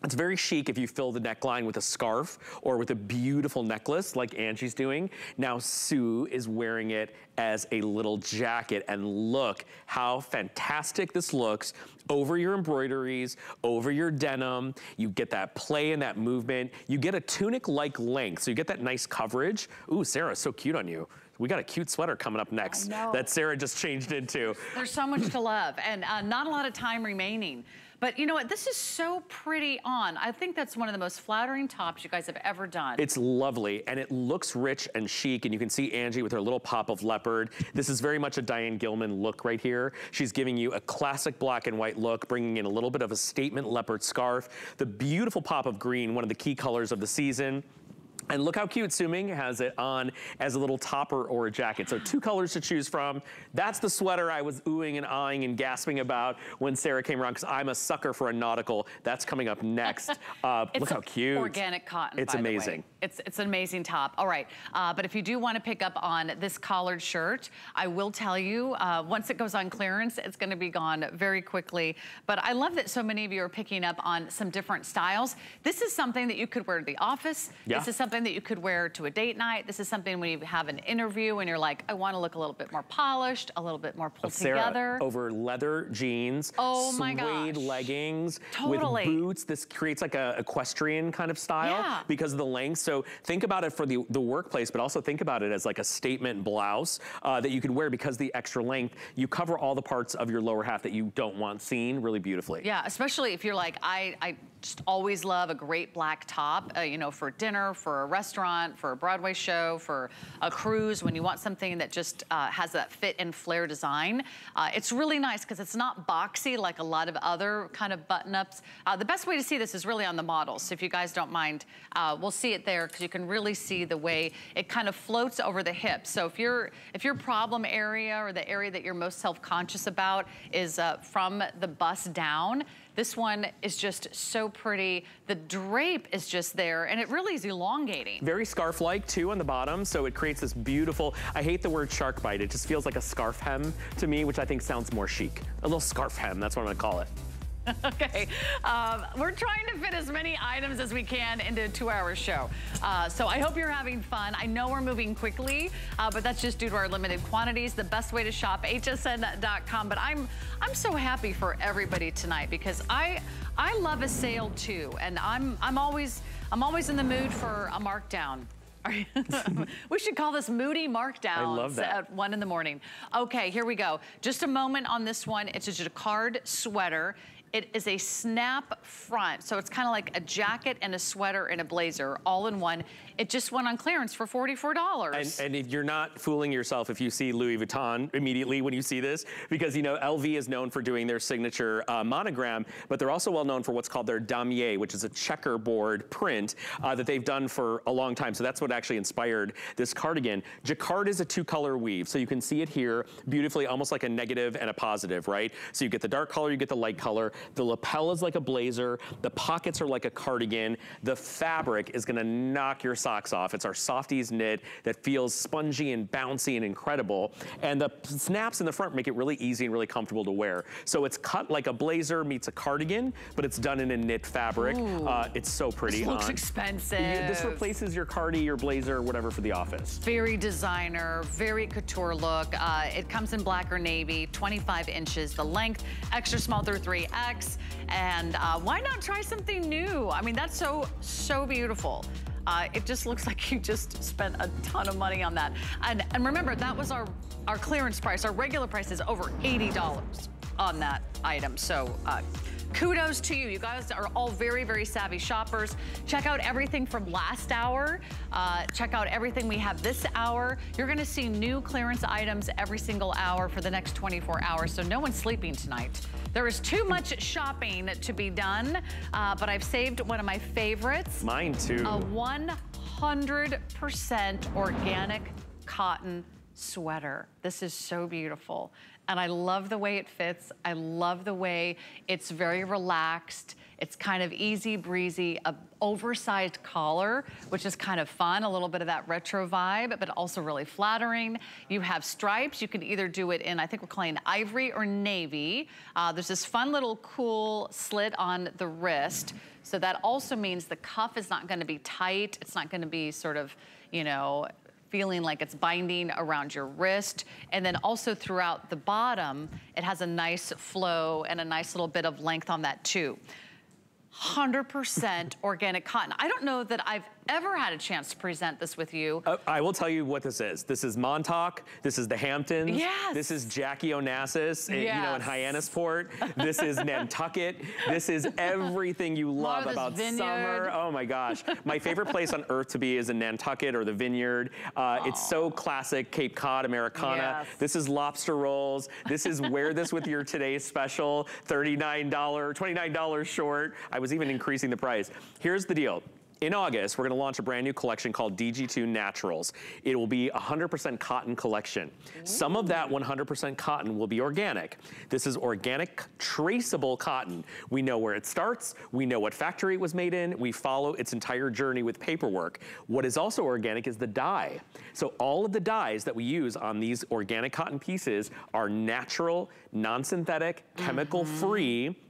S2: It's very chic if you fill the neckline with a scarf or with a beautiful necklace like Angie's doing. Now Sue is wearing it as a little jacket and look how fantastic this looks over your embroideries, over your denim. You get that play and that movement. You get a tunic-like length, so you get that nice coverage. Ooh, Sarah, so cute on you. We got a cute sweater coming up next that Sarah just changed into.
S1: There's so much to love and uh, not a lot of time remaining. But you know what? This is so pretty on. I think that's one of the most flattering tops you guys have ever done.
S2: It's lovely and it looks rich and chic and you can see Angie with her little pop of leopard. This is very much a Diane Gilman look right here. She's giving you a classic black and white look, bringing in a little bit of a statement leopard scarf, the beautiful pop of green, one of the key colors of the season. And look how cute Su Ming has it on as a little topper or a jacket. So two colors to choose from. That's the sweater I was oohing and eyeing and gasping about when Sarah came around because I'm a sucker for a nautical. That's coming up next. Uh, look how cute.
S1: organic cotton,
S2: It's
S1: by the way.
S2: amazing.
S1: It's, it's an amazing top. All right, uh, but if you do want to pick up on this collared shirt, I will tell you, uh, once it goes on clearance, it's going to be gone very quickly. But I love that so many of you are picking up on some different styles. This is something that you could wear to the office.
S2: Yeah.
S1: This is something that you could wear to a date night. This is something when you have an interview and you're like, I want to look a little bit more polished, a little bit more pulled
S2: Sarah,
S1: together.
S2: over leather jeans,
S1: Oh my
S2: suede
S1: gosh.
S2: leggings
S1: Totally.
S2: with boots. This creates like a equestrian kind of style
S1: Yeah.
S2: because of the length. So think about it for the, the workplace, but also think about it as like a statement blouse uh, that you could wear because the extra length, you cover all the parts of your lower half that you don't want seen really beautifully.
S1: Yeah, especially if you're like, I, I just always love a great black top, uh, you know, for dinner, for a restaurant, for a Broadway show, for a cruise, when you want something that just uh, has that fit and flare design. Uh, it's really nice because it's not boxy like a lot of other kind of button-ups. Uh, the best way to see this is really on the models. So if you guys don't mind, uh, we'll see it there because you can really see the way it kind of floats over the hips. So if your if your problem area or the area that you're most self-conscious about is uh, from the bust down, this one is just so pretty. The drape is just there and it really is elongating.
S2: Very scarf-like too on the bottom, so it creates this beautiful, I hate the word shark bite, it just feels like a scarf hem to me, which I think sounds more chic. A little scarf hem, that's what I'm gonna call it.
S1: okay, um, we're trying to fit as many items as we can into a two-hour show. Uh, so I hope you're having fun. I know we're moving quickly, uh, but that's just due to our limited quantities. The best way to shop, hsn.com. But I'm I'm so happy for everybody tonight because I I love a sale too, and I'm I'm always I'm always in the mood for a markdown. we should call this Moody Markdowns
S2: I love that.
S1: at one in the morning. Okay, here we go. Just a moment on this one. It's a jacquard sweater. It is a snap front, so it's kind of like a jacket and a sweater and a blazer all in one. It just went on clearance for $44.
S2: And, and if you're not fooling yourself if you see Louis Vuitton immediately when you see this, because you know LV is known for doing their signature uh, monogram, but they're also well known for what's called their damier, which is a checkerboard print uh, that they've done for a long time. So that's what actually inspired this cardigan. Jacquard is a two-color weave, so you can see it here beautifully, almost like a negative and a positive, right? So you get the dark color, you get the light color. The lapel is like a blazer. The pockets are like a cardigan. The fabric is gonna knock your socks off. It's our softies knit that feels spongy and bouncy and incredible. And the snaps in the front make it really easy and really comfortable to wear. So it's cut like a blazer meets a cardigan, but it's done in a knit fabric. Uh, it's so pretty
S1: This looks
S2: on.
S1: expensive.
S2: Yeah, this replaces your cardi, your blazer, whatever for the office.
S1: Very designer, very couture look. Uh, it comes in black or navy, 25 inches. The length, extra small through 3X. And uh, why not try something new? I mean, that's so, so beautiful. Uh, it just looks like you just spent a ton of money on that. And, and remember, that was our, our clearance price. Our regular price is over $80 on that item. So uh, kudos to you. You guys are all very, very savvy shoppers. Check out everything from last hour. Uh, check out everything we have this hour. You're gonna see new clearance items every single hour for the next 24 hours, so no one's sleeping tonight. There is too much shopping to be done, uh, but I've saved one of my favorites.
S2: Mine too.
S1: A 100% organic cotton sweater. This is so beautiful. And I love the way it fits. I love the way it's very relaxed. It's kind of easy breezy, a oversized collar, which is kind of fun, a little bit of that retro vibe, but also really flattering. You have stripes. You can either do it in, I think we're calling ivory or navy. Uh, there's this fun little cool slit on the wrist. So that also means the cuff is not gonna be tight. It's not gonna be sort of, you know, feeling like it's binding around your wrist. And then also throughout the bottom, it has a nice flow and a nice little bit of length on that too. 100% organic cotton. I don't know that I've ever had a chance to present this with you.
S2: Uh, I will tell you what this is. This is Montauk. This is the Hamptons.
S1: Yes.
S2: This is Jackie Onassis, yes. you know, in Hyannisport. this is Nantucket. This is everything you love about
S1: Vineyard.
S2: summer. Oh my gosh. My favorite place on earth to be is in Nantucket or the Vineyard. Uh, it's so classic Cape Cod Americana.
S1: Yes.
S2: This is lobster rolls. This is wear this with your today's special, $39, $29 short. I was even increasing the price. Here's the deal. In August, we're gonna launch a brand new collection called DG2 Naturals. It will be a 100% cotton collection. Ooh. Some of that 100% cotton will be organic. This is organic, traceable cotton. We know where it starts, we know what factory it was made in, we follow its entire journey with paperwork. What is also organic is the dye. So all of the dyes that we use on these organic cotton pieces are natural, non-synthetic, chemical-free, mm -hmm.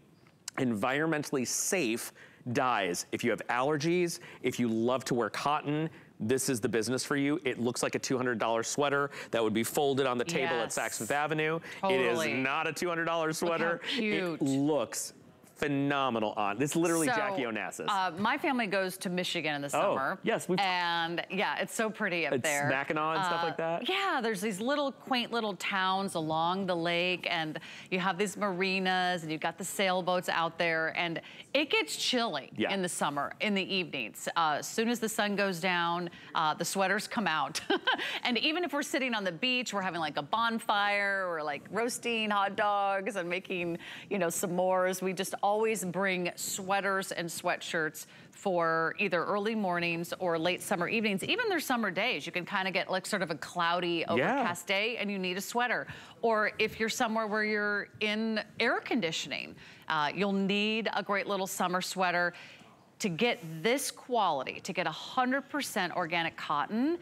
S2: environmentally safe dyes. If you have allergies, if you love to wear cotton, this is the business for you. It looks like a $200 sweater that would be folded on the table yes. at Saks Fifth Avenue.
S1: Totally.
S2: It is not a $200 sweater.
S1: It
S2: looks phenomenal on. This is literally
S1: so,
S2: Jackie Onassis.
S1: Uh, my family goes to Michigan in the summer.
S2: oh,
S1: summer.
S2: yes.
S1: We've, and yeah, it's so pretty up
S2: it's
S1: there.
S2: Mackinac and uh, stuff like that?
S1: Yeah, there's these little quaint little towns along the lake and you have these marinas and you've got the sailboats out there and it gets chilly
S2: yeah.
S1: in the summer, in the evenings. Uh, as soon as the sun goes down, uh, the sweaters come out. and even if we're sitting on the beach, we're having like a bonfire or like roasting hot dogs and making, you know, s'mores. We just always bring sweaters and sweatshirts for either early mornings or late summer evenings. Even their summer days, you can kind of get like sort of a cloudy, overcast yeah. day and you need a sweater. Or if you're somewhere where you're in air conditioning, uh, you'll need a great little summer sweater. To get this quality, to get 100% organic cotton,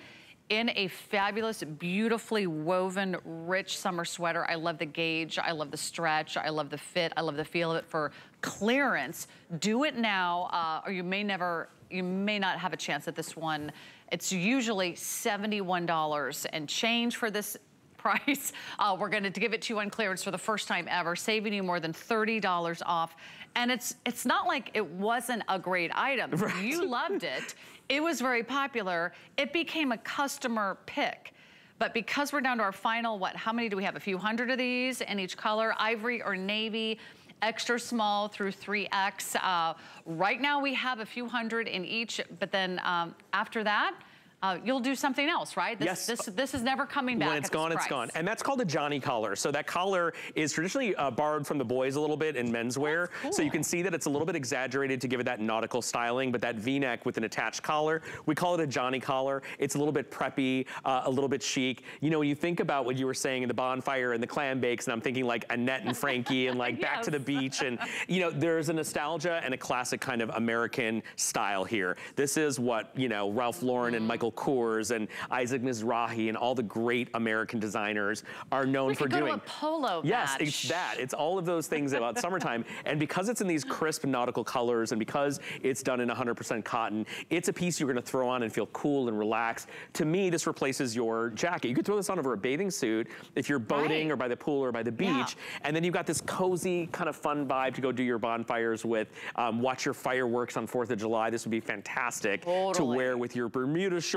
S1: in a fabulous, beautifully woven, rich summer sweater. I love the gauge, I love the stretch, I love the fit, I love the feel of it for clearance. Do it now, uh, or you may never, you may not have a chance at this one. It's usually $71 and change for this price. Uh, we're going to give it to you on clearance for the first time ever, saving you more than $30 off. And it's it's not like it wasn't a great item. Right. You loved it. It was very popular. It became a customer pick. But because we're down to our final, what, how many do we have? A few hundred of these in each color, ivory or navy, extra small through 3X. Uh, right now we have a few hundred in each, but then um, after that, uh, you'll do something else, right? This,
S2: yes.
S1: This, this is never coming back
S2: When it's gone, it's gone. And that's called a Johnny collar. So that collar is traditionally uh, borrowed from the boys a little bit in menswear.
S1: Cool.
S2: So you can see that it's a little bit exaggerated to give it that nautical styling, but that V-neck with an attached collar, we call it a Johnny collar. It's a little bit preppy, uh, a little bit chic. You know, when you think about what you were saying in the bonfire and the clam bakes, and I'm thinking like Annette and Frankie and like yes. back to the beach. And, you know, there's a nostalgia and a classic kind of American style here. This is what, you know, Ralph Lauren and Michael Michael Kors and Isaac Mizrahi and all the great American designers are known
S1: we
S2: for doing.
S1: a polo
S2: Yes,
S1: match.
S2: it's that. It's all of those things about summertime. And because it's in these crisp nautical colors and because it's done in 100% cotton, it's a piece you're gonna throw on and feel cool and relaxed. To me, this replaces your jacket. You could throw this on over a bathing suit if you're boating
S1: Right.
S2: or by the pool or by the beach.
S1: Yeah.
S2: And then you've got this cozy kind of fun vibe to go do your bonfires with, um, watch your fireworks on 4th of July. This would be fantastic to wear with your Bermuda shorts,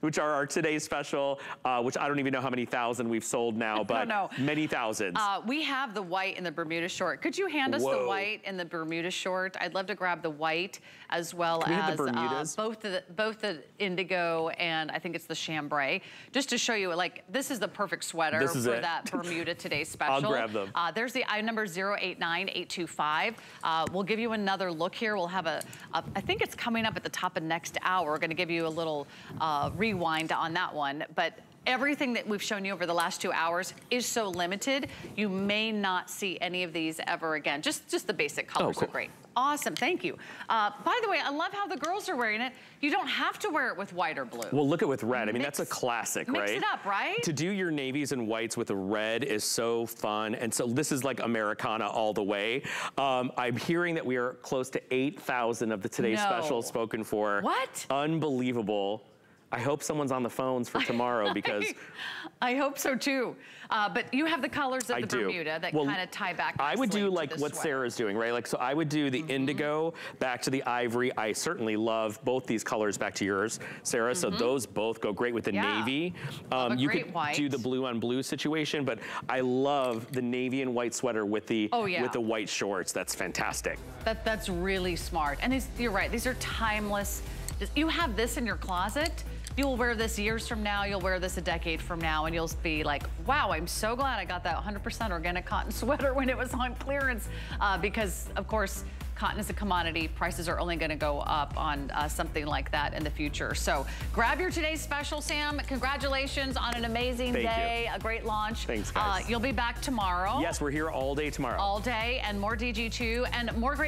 S2: which are our today's special, uh, which I don't even know how many thousand we've sold now, but
S1: know.
S2: many thousands.
S1: Uh, we have the white and the Bermuda short. Could you hand us the white and the Bermuda short? I'd love to grab the white as well
S2: we
S1: as
S2: the
S1: Uh, both the both the indigo and I think it's the chambray, just to show you like this is the perfect sweater for
S2: it.
S1: that Bermuda today special.
S2: I'll grab them.
S1: Uh, there's the item number 089825. Uh, we'll give you another look here. We'll have a, a I think it's coming up at the top of next hour. We're going to give you a little uh, rewind on that one, but. Everything that we've shown you over the last two hours is so limited, you may not see any of these ever again. Just, just the basic colors
S2: Oh, cool.
S1: are great. Awesome, thank you. Uh, by the way, I love how the girls are wearing it. You don't have to wear it with white or blue.
S2: Well, look at with red. I mean, that's a
S1: Mix-
S2: classic,
S1: mix
S2: right?
S1: it up, right?
S2: To do your navies and whites with a red is so fun. And so this is like Americana all the way. Um, I'm hearing that we are close to 8,000 of the today's
S1: No.
S2: special spoken for.
S1: What?
S2: Unbelievable. I hope someone's on the phones for tomorrow because
S1: I hope so too. Uh, but you have the colors of
S2: I
S1: the
S2: do.
S1: Bermuda that
S2: Well,
S1: kind of tie back. To the bottom.
S2: I would do like what
S1: sweater.
S2: Sarah's doing, right? Like, so I would do the
S1: Mm-hmm.
S2: indigo back to the ivory. I certainly love both these colors back to yours, Sarah. So those both go great with the
S1: Mm-hmm. Yeah.
S2: navy.
S1: A
S2: you could
S1: white.
S2: do the blue on blue situation, but I love the navy and white sweater with the
S1: Oh, yeah.
S2: with the white shorts. That's fantastic.
S1: That, that's really smart. And these, you're right, these are timeless. You have this in your closet, you'll wear this years from now, you'll wear this a decade from now, and you'll be like, wow, I'm so glad I got that 100% organic cotton sweater when it was on clearance. Uh, because, of course, cotton is a commodity. Prices are only going to go up on uh, something like that in the future. So grab your today's special, Sam. Congratulations on an amazing
S2: Thank you.
S1: day, a great launch.
S2: Thanks, guys.
S1: Uh, you'll be back tomorrow.
S2: Yes, we're here all day tomorrow.
S1: All day, and more DG2 and more great